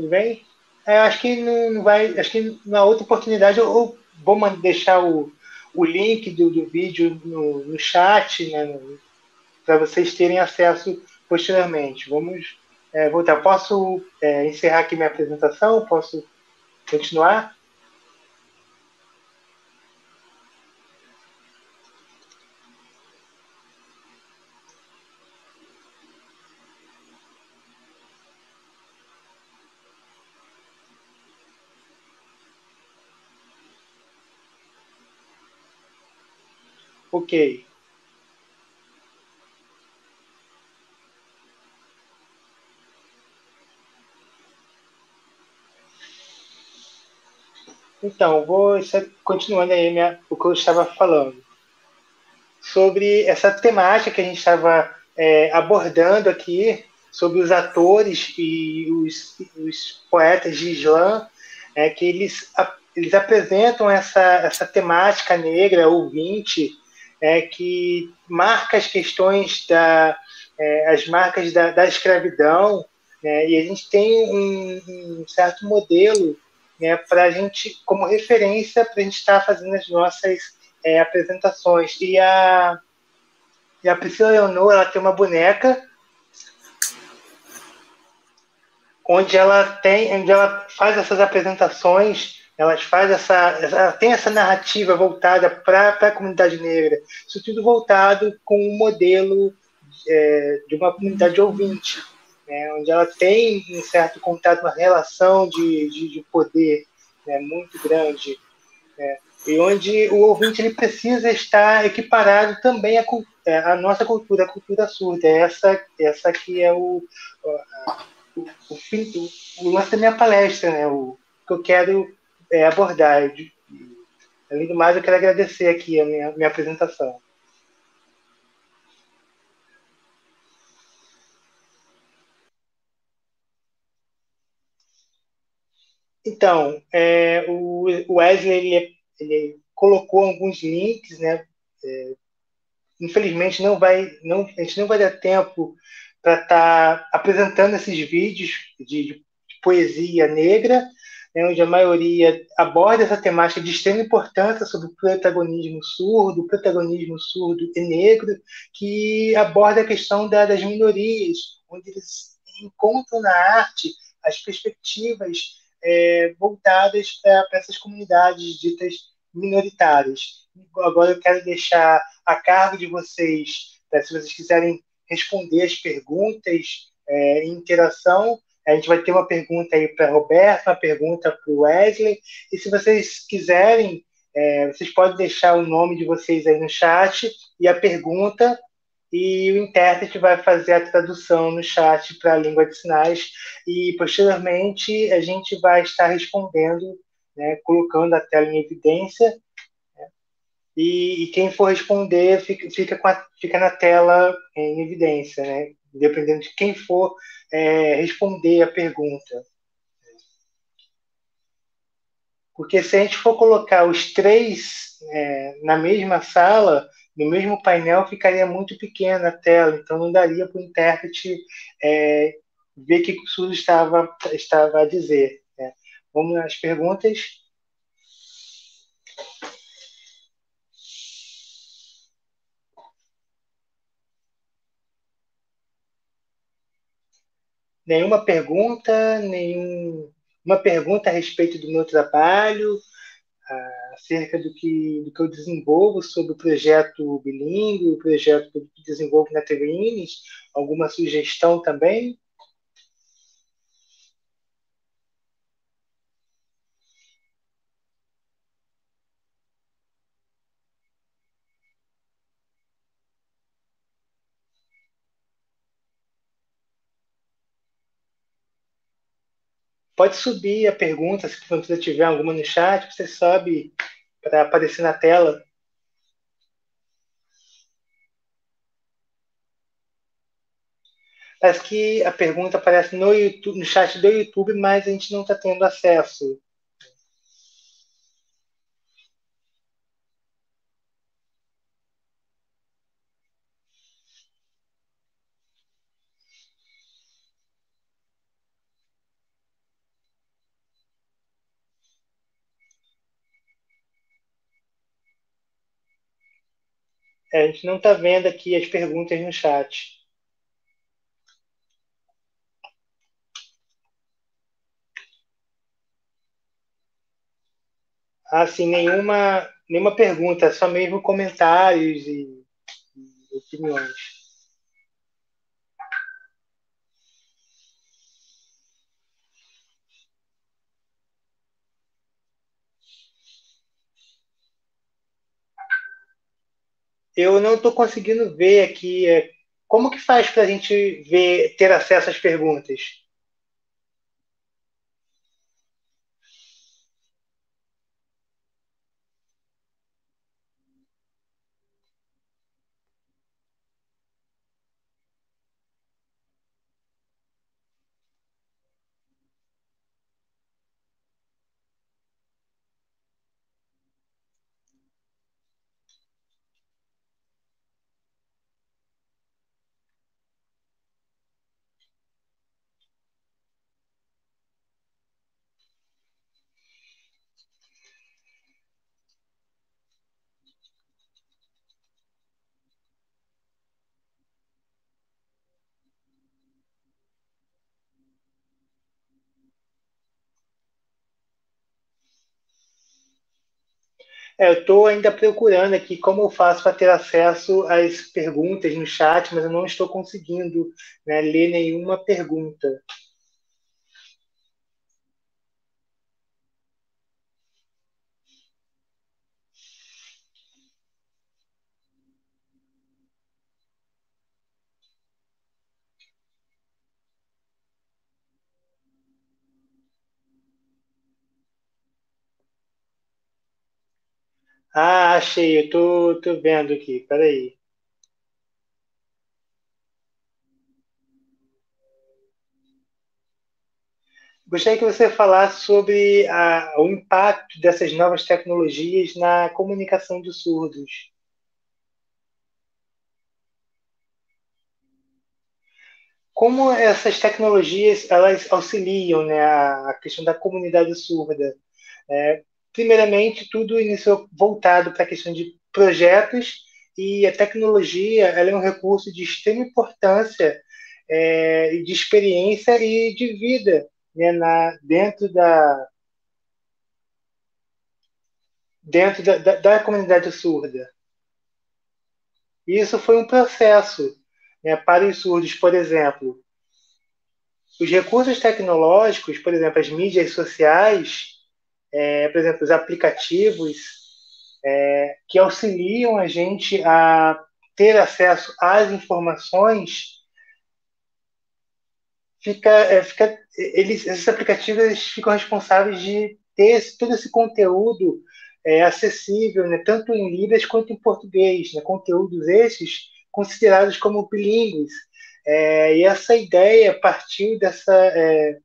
Tudo bem? É, acho que não vai. Acho que na outra oportunidade eu, vou deixar o, o link do, do vídeo no, no chat, né, para vocês terem acesso posteriormente. Vamos é, voltar. Posso é, encerrar aqui minha apresentação? Posso continuar? Ok. Então, vou continuando aí minha, o que eu estava falando sobre essa temática que a gente estava é, abordando aqui sobre os atores e os, os poetas de Islã, é, que eles, eles apresentam essa, essa temática negra, ouvinte, é, que marca as questões da é, as marcas da, da escravidão né, e a gente tem um, um certo modelo né, para a gente como referência para a gente estar tá fazendo as nossas é, apresentações. E a e a Priscila Leonor ela tem uma boneca onde ela tem onde ela faz essas apresentações elas faz essa, ela tem essa narrativa voltada para a comunidade negra, isso tudo voltado com um modelo é, de uma comunidade ouvinte, né, onde ela tem um certo contato, uma relação de, de, de poder né, muito grande, né, e onde o ouvinte ele precisa estar equiparado também à, à é, nossa cultura, a cultura surda. Essa, essa que é o, o, o, o, o lance da minha palestra, né, o que eu quero é, abordar. Além do mais, eu quero agradecer aqui a minha, minha apresentação. Então, é, o Wesley ele, é, ele, é, colocou alguns links, né? É, infelizmente não vai, não, a gente não vai dar tempo para estar tá apresentando esses vídeos de, de poesia negra, né, onde a maioria aborda essa temática de extrema importância sobre o protagonismo surdo, o protagonismo surdo e negro, que aborda a questão da, das minorias, onde eles encontram na arte as perspectivas é, voltadas para essas comunidades ditas minoritárias. Agora eu quero deixar a cargo de vocês, né, se vocês quiserem responder as perguntas é, em interação, a gente vai ter uma pergunta aí para Roberta, uma pergunta para o Wesley. E se vocês quiserem, é, vocês podem deixar o nome de vocês aí no chat e a pergunta, e o intérprete vai fazer a tradução no chat para a língua de sinais. E posteriormente a gente vai estar respondendo, né, colocando a tela em evidência. Né, e, e, quem for responder fica, fica, a, fica na tela em evidência, né? Dependendo de quem for é, responder a pergunta. Porque se a gente for colocar os três é, na mesma sala, no mesmo painel, ficaria muito pequena a tela, então não daria para o intérprete é, ver o que o surdo estava, estava a dizer. Né? Vamos às perguntas. Nenhuma pergunta, nenhuma pergunta a respeito do meu trabalho, acerca do que, do que eu desenvolvo sobre o projeto bilíngue, o projeto que desenvolvo na TVINES, alguma sugestão também? Pode subir a pergunta, se você tiver alguma no chat, você sobe para aparecer na tela. Parece que a pergunta aparece no, YouTube, no chat do YouTube, mas a gente não está tendo acesso. A gente não está vendo aqui as perguntas no chat. Ah, sim, nenhuma, nenhuma pergunta, só mesmo comentários e opiniões. Eu não estou conseguindo ver aqui é, como que faz para a gente ver, ter acesso às perguntas. É, eu estou ainda procurando aqui como eu faço para ter acesso às perguntas no chat, mas eu não estou conseguindo né, ler nenhuma pergunta. Ah, achei, eu tô, tô vendo aqui, peraí. gostaria que você falasse sobre a, o impacto dessas novas tecnologias na comunicação de surdos. Como essas tecnologias elas auxiliam né, a, questão da comunidade surda? É, primeiramente, tudo iniciou voltado para a questão de projetos e a tecnologia ela é um recurso de extrema importância é, de experiência e de vida né, na, dentro da dentro da, da, da, comunidade surda. Isso foi um processo né, para os surdos, por exemplo. Os recursos tecnológicos, por exemplo, as mídias sociais, é, por exemplo, os aplicativos é, que auxiliam a gente a ter acesso às informações fica, é, fica eles, esses aplicativos eles ficam responsáveis de ter esse, todo esse conteúdo é, acessível, né, tanto em Libras quanto em português, né, conteúdos esses considerados como bilíngues. É, e essa ideia partiu dessa, é,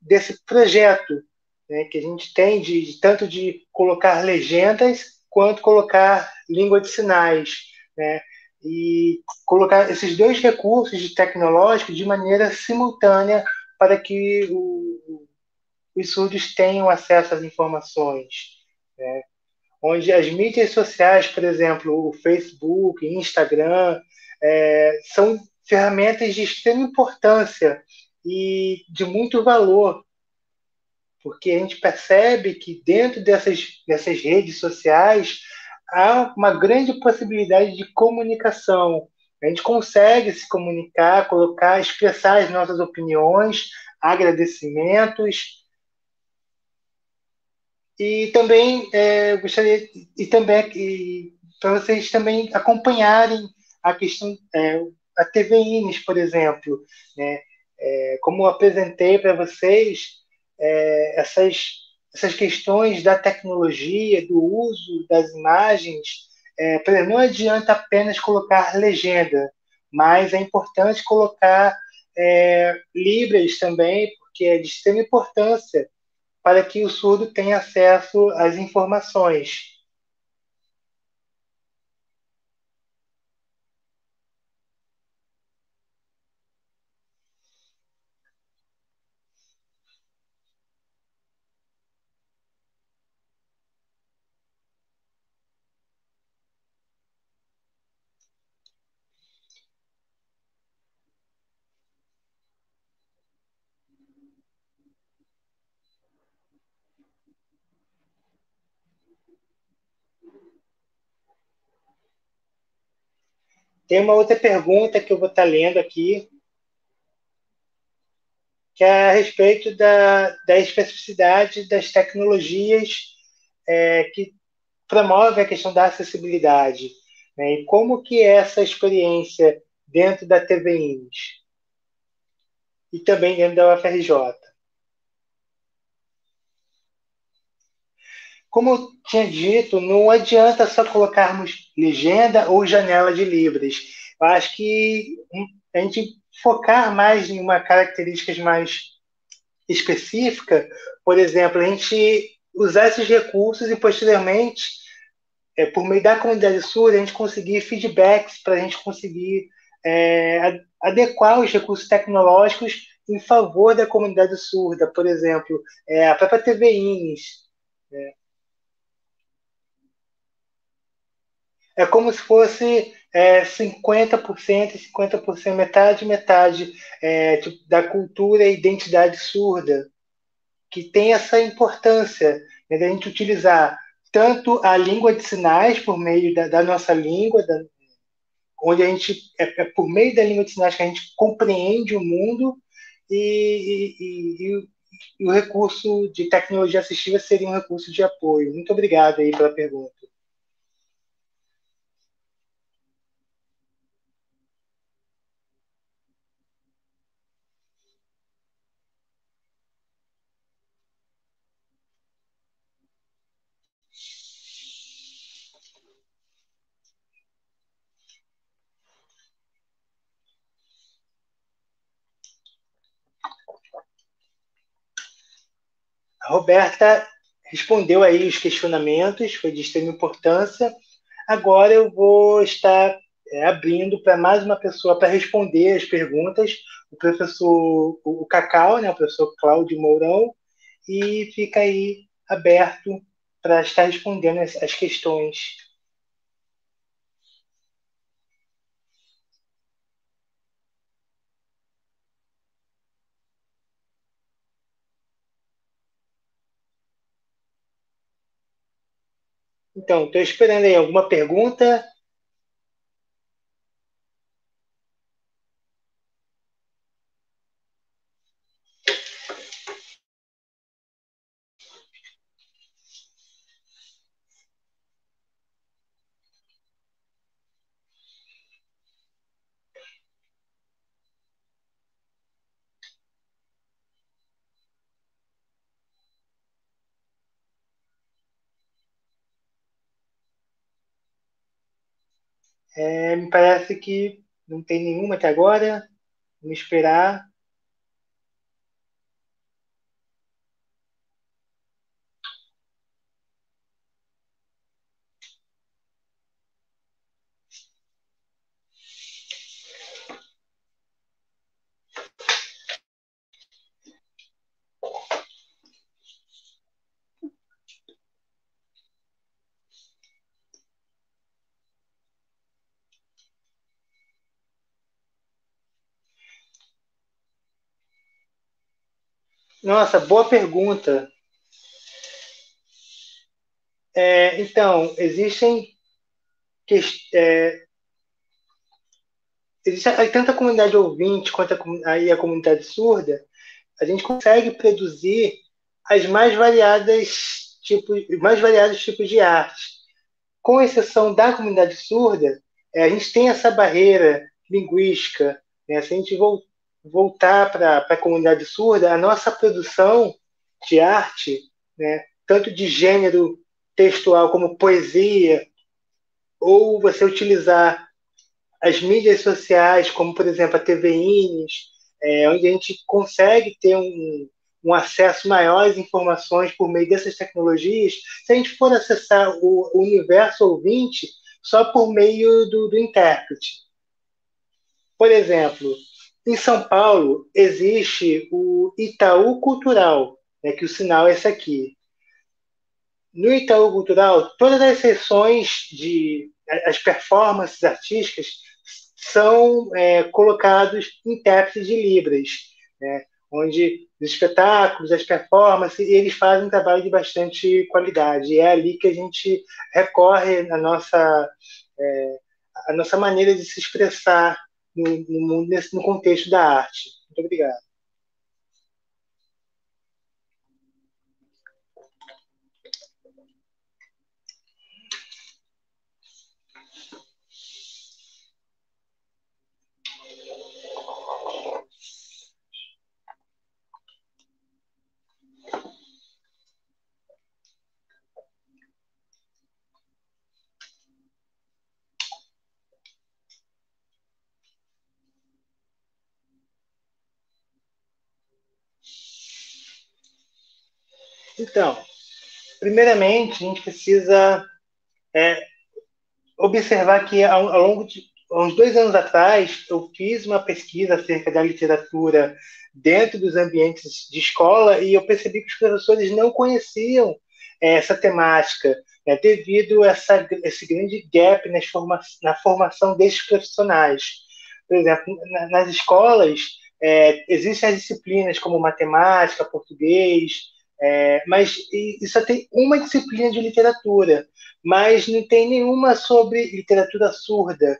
desse projeto né, que a gente tem de, de, tanto de colocar legendas quanto colocar língua de sinais. Né? e colocar esses dois recursos de tecnológicos de maneira simultânea para que o, os surdos tenham acesso às informações. Né? Onde as mídias sociais, por exemplo, o Facebook, Instagram, é, são ferramentas de extrema importância e de muito valor, porque a gente percebe que dentro dessas, dessas redes sociais há uma grande possibilidade de comunicação. A gente consegue se comunicar, colocar, expressar as nossas opiniões, agradecimentos. E também é, gostaria e também para vocês também acompanharem a questão é, a TVINES, por exemplo, né? É, como eu apresentei para vocês, é, essas essas questões da tecnologia, do uso das imagens, é, não adianta apenas colocar legenda, mas é importante colocar é, libras também, porque é de extrema importância para que o surdo tenha acesso às informações. Tem uma outra pergunta que eu vou estar lendo aqui, que é a respeito da, da especificidade das tecnologias é, que promovem a questão da acessibilidade. Né? E como que é essa experiência dentro da TVINS e também dentro da UFRJ. Como eu tinha dito, não adianta só colocarmos legenda ou janela de Libras. Eu acho que a gente focar mais em uma característica mais específica, por exemplo, a gente usar esses recursos e posteriormente, é, por meio da comunidade surda, a gente conseguir feedbacks para a gente conseguir é, adequar os recursos tecnológicos em favor da comunidade surda, por exemplo, é, a própria TV INES, né? É como se fosse é, 50% e 50%, metade, metade é, tipo, da cultura e identidade surda, que tem essa importância né, da gente utilizar tanto a língua de sinais por meio da, da nossa língua, da, onde a gente é, é, por meio da língua de sinais que a gente compreende o mundo e, e, e, e o recurso de tecnologia assistiva seria um recurso de apoio. Muito obrigado aí pela pergunta. A Roberta respondeu aí os questionamentos, foi de extrema importância. Agora eu vou estar é, abrindo para mais uma pessoa para responder as perguntas, o professor, o Cacau, né, o professor Cláudio Mourão, e fica aí aberto para estar respondendo as, as questões. Então, estou esperando aí alguma pergunta. É, me parece que não tem nenhuma até agora. Vamos esperar. Nossa, boa pergunta. É, então, existem. É, existe tanto a comunidade ouvinte quanto a, aí a comunidade surda, a gente consegue produzir as mais variadas tipos, mais variados tipos de arte. Com exceção da comunidade surda, é, a gente tem essa barreira linguística. Né? Se a gente voltar voltar para a comunidade surda, a nossa produção de arte, né, tanto de gênero textual como poesia, ou você utilizar as mídias sociais, como por exemplo a TVINES, é, onde a gente consegue ter um, um acesso maior às informações por meio dessas tecnologias, se a gente for acessar o, o universo ouvinte só por meio do, do intérprete. Por exemplo, em São Paulo, existe o Itaú Cultural, né, que o sinal é esse aqui. No Itaú Cultural, todas as sessões de as performances artísticas são é, colocados intérpretes de Libras, né, onde os espetáculos, as performances, eles fazem um trabalho de bastante qualidade. E é ali que a gente recorre na nossa, é, a nossa maneira de se expressar no, no, nesse, no contexto da arte. Muito obrigado. Então, primeiramente, a gente precisa é, observar que ao, ao longo de uns dois anos atrás, eu fiz uma pesquisa acerca da literatura dentro dos ambientes de escola e eu percebi que os professores não conheciam é, essa temática, né, devido a essa, esse grande gap forma, na formação desses profissionais. Por exemplo, na, nas escolas, é, existem as disciplinas como matemática, português, é, mas e, só tem uma disciplina de literatura, mas não tem nenhuma sobre literatura surda.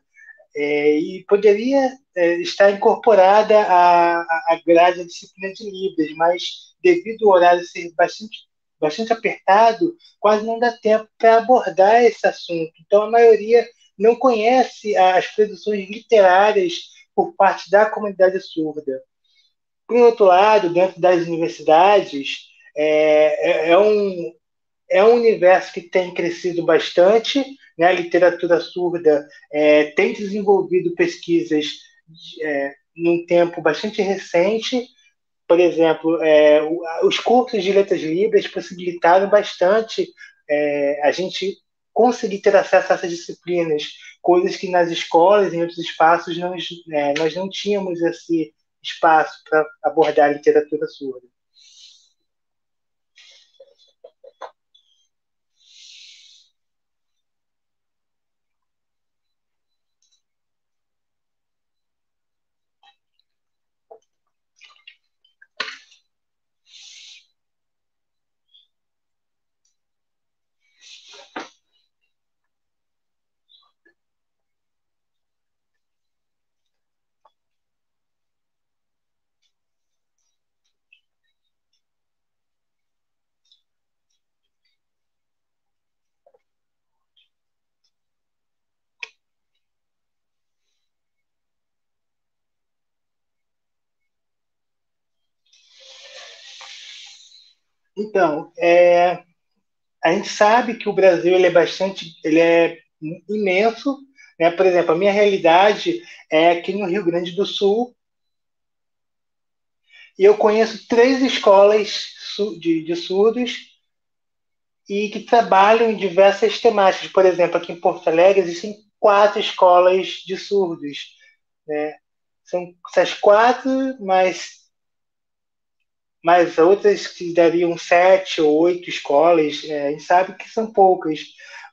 É, e poderia é, estar incorporada à, à grade da disciplina de Libras, mas devido ao horário ser bastante, bastante apertado, quase não dá tempo para abordar esse assunto. Então, a maioria não conhece as produções literárias por parte da comunidade surda. Por outro lado, dentro das universidades, é, é, é, um, é um universo que tem crescido bastante, né? a literatura surda é, tem desenvolvido pesquisas é, num tempo bastante recente, por exemplo, é, os cursos de letras libras possibilitaram bastante é, a gente conseguir ter acesso a essas disciplinas, coisas que nas escolas, em outros espaços, não, é, nós não tínhamos esse espaço para abordar a literatura surda. Então, é, a gente sabe que o Brasil ele é bastante, ele é imenso, né? Por exemplo, a minha realidade é aqui no Rio Grande do Sul e eu conheço três escolas de, de surdos e que trabalham em diversas temáticas. Por exemplo, aqui em Porto Alegre existem quatro escolas de surdos, né? São essas quatro, mas mas outras que dariam sete ou oito escolas, é, a gente sabe que são poucas,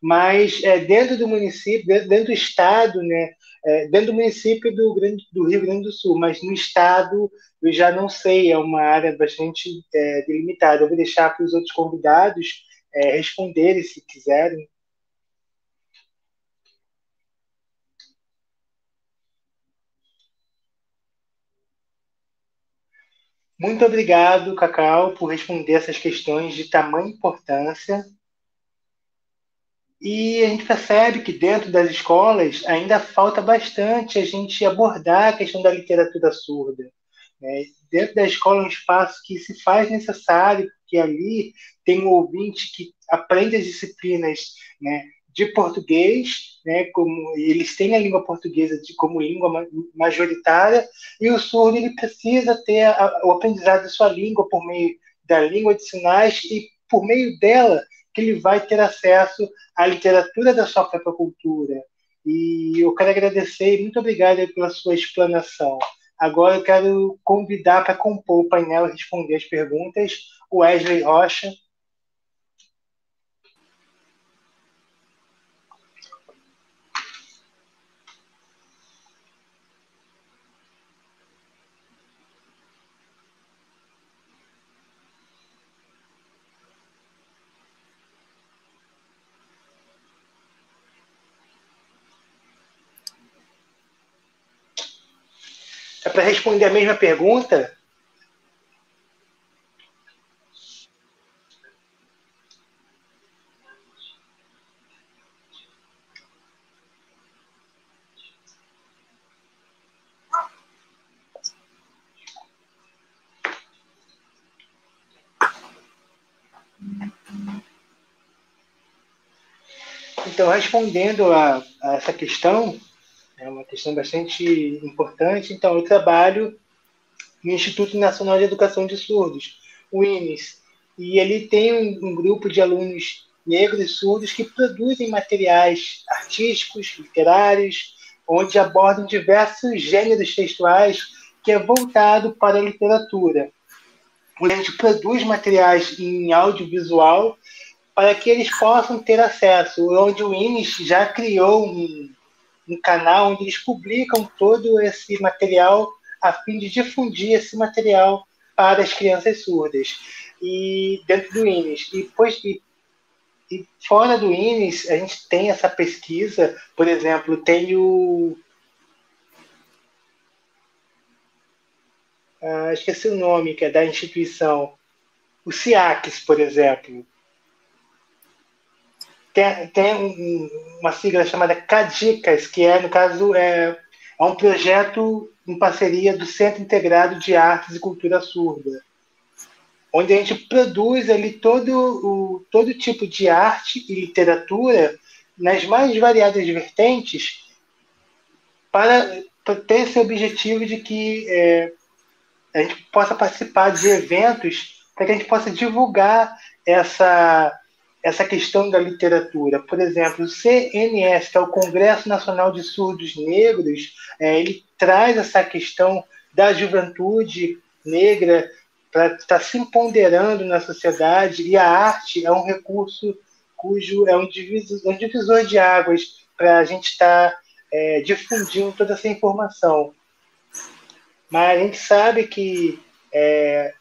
mas é, dentro do município, dentro, do estado, né, é, dentro do município do, Grande, do, Rio Grande do Sul, mas no estado eu já não sei, é uma área bastante é, delimitada. Eu vou deixar para os outros convidados é, responderem se quiserem. Muito obrigado, Cacau, por responder essas questões de tamanha importância. E a gente percebe que dentro das escolas ainda falta bastante a gente abordar a questão da literatura surda. Né? Dentro da escola é um espaço que se faz necessário, porque ali tem um ouvinte que aprende as disciplinas né, de português, né, como eles têm a língua portuguesa de, como língua majoritária, e o surdo ele precisa ter a, o aprendizado da sua língua por meio da língua de sinais e por meio dela que ele vai ter acesso à literatura da sua própria cultura. E eu quero agradecer e muito obrigado pela sua explanação. Agora eu quero convidar para compor o painel e responder as perguntas o Wesley Rocha, Responder a mesma pergunta? Então, respondendo a, a essa questão, questão bastante importante. Então, eu trabalho no Instituto Nacional de Educação de Surdos, o INES, e ele tem um, um grupo de alunos negros e surdos que produzem materiais artísticos, literários, onde abordam diversos gêneros textuais que é voltado para a literatura. A gente produz materiais em audiovisual para que eles possam ter acesso, onde o INES já criou um, um canal onde eles publicam todo esse material a fim de difundir esse material para as crianças surdas. E dentro do INES. E, depois, e, e fora do INES, a gente tem essa pesquisa, por exemplo, tem o. Ah, esqueci o nome, que é da instituição. O CIACS, por exemplo, tem, tem um, uma sigla chamada CADICAS, que é, no caso, é, é um projeto em parceria do Centro Integrado de Artes e Cultura Surda, onde a gente produz ali todo, o, todo tipo de arte e literatura nas mais variadas vertentes para, para ter esse objetivo de que é, a gente possa participar de eventos para que a gente possa divulgar essa, essa questão da literatura. Por exemplo, o CNS, que é o Congresso Nacional de Surdos Negros, é, ele traz essa questão da juventude negra para estar tá se empoderando na sociedade e a arte é um recurso cujo é um divisor, um divisor de águas para a gente estar tá, é, difundindo toda essa informação. Mas a gente sabe que é,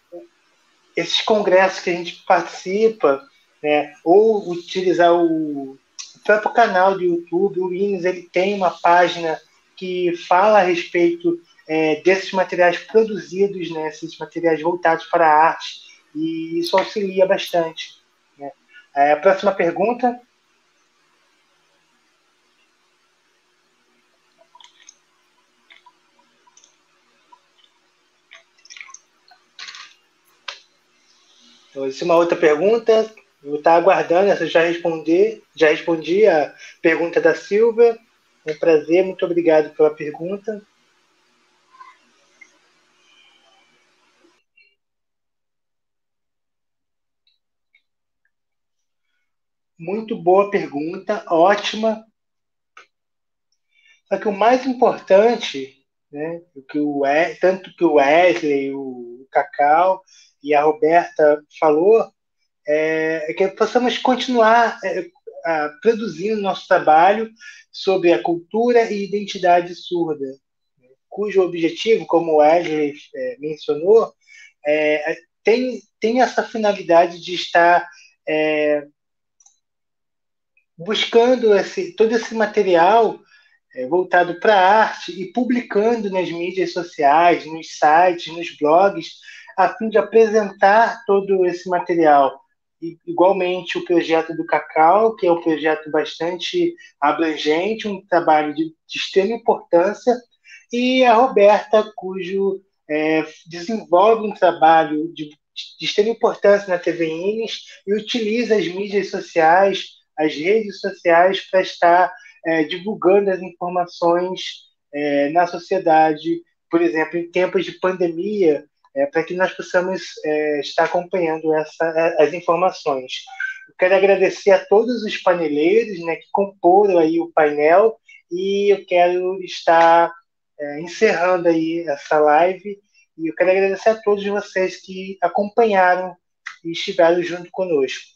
esses congressos que a gente participa, né, ou utilizar o, próprio canal do YouTube, o INES, ele tem uma página que fala a respeito é, desses materiais produzidos, né, esses materiais voltados para a arte, e isso auxilia bastante. Né. É, a próxima pergunta. Então, é uma outra pergunta. Eu estou aguardando já responder. Já respondi a pergunta da Silva. É um prazer, muito obrigado pela pergunta. Muito boa pergunta, ótima. Só que o mais importante, né, que o, tanto que o Wesley, o Cacau e a Roberta falou, é, é que possamos continuar é, a, produzindo nosso trabalho sobre a cultura e identidade surda, cujo objetivo, como o Wesley é, mencionou, é, tem, tem essa finalidade de estar é, buscando esse, todo esse material é, voltado para a arte e publicando nas mídias sociais, nos sites, nos blogs, a fim de apresentar todo esse material. Igualmente, o projeto do Cacau, que é um projeto bastante abrangente, um trabalho de, de extrema importância, e a Roberta, cujo é, desenvolve um trabalho de, de extrema importância na TV Ines e utiliza as mídias sociais, as redes sociais, para estar é, divulgando as informações é, na sociedade, por exemplo, em tempos de pandemia, é, para que nós possamos é, estar acompanhando essa, é, as informações. Eu quero agradecer a todos os paneleiros né, que comporam aí o painel e eu quero estar é, encerrando aí essa live e eu quero agradecer a todos vocês que acompanharam e estiveram junto conosco.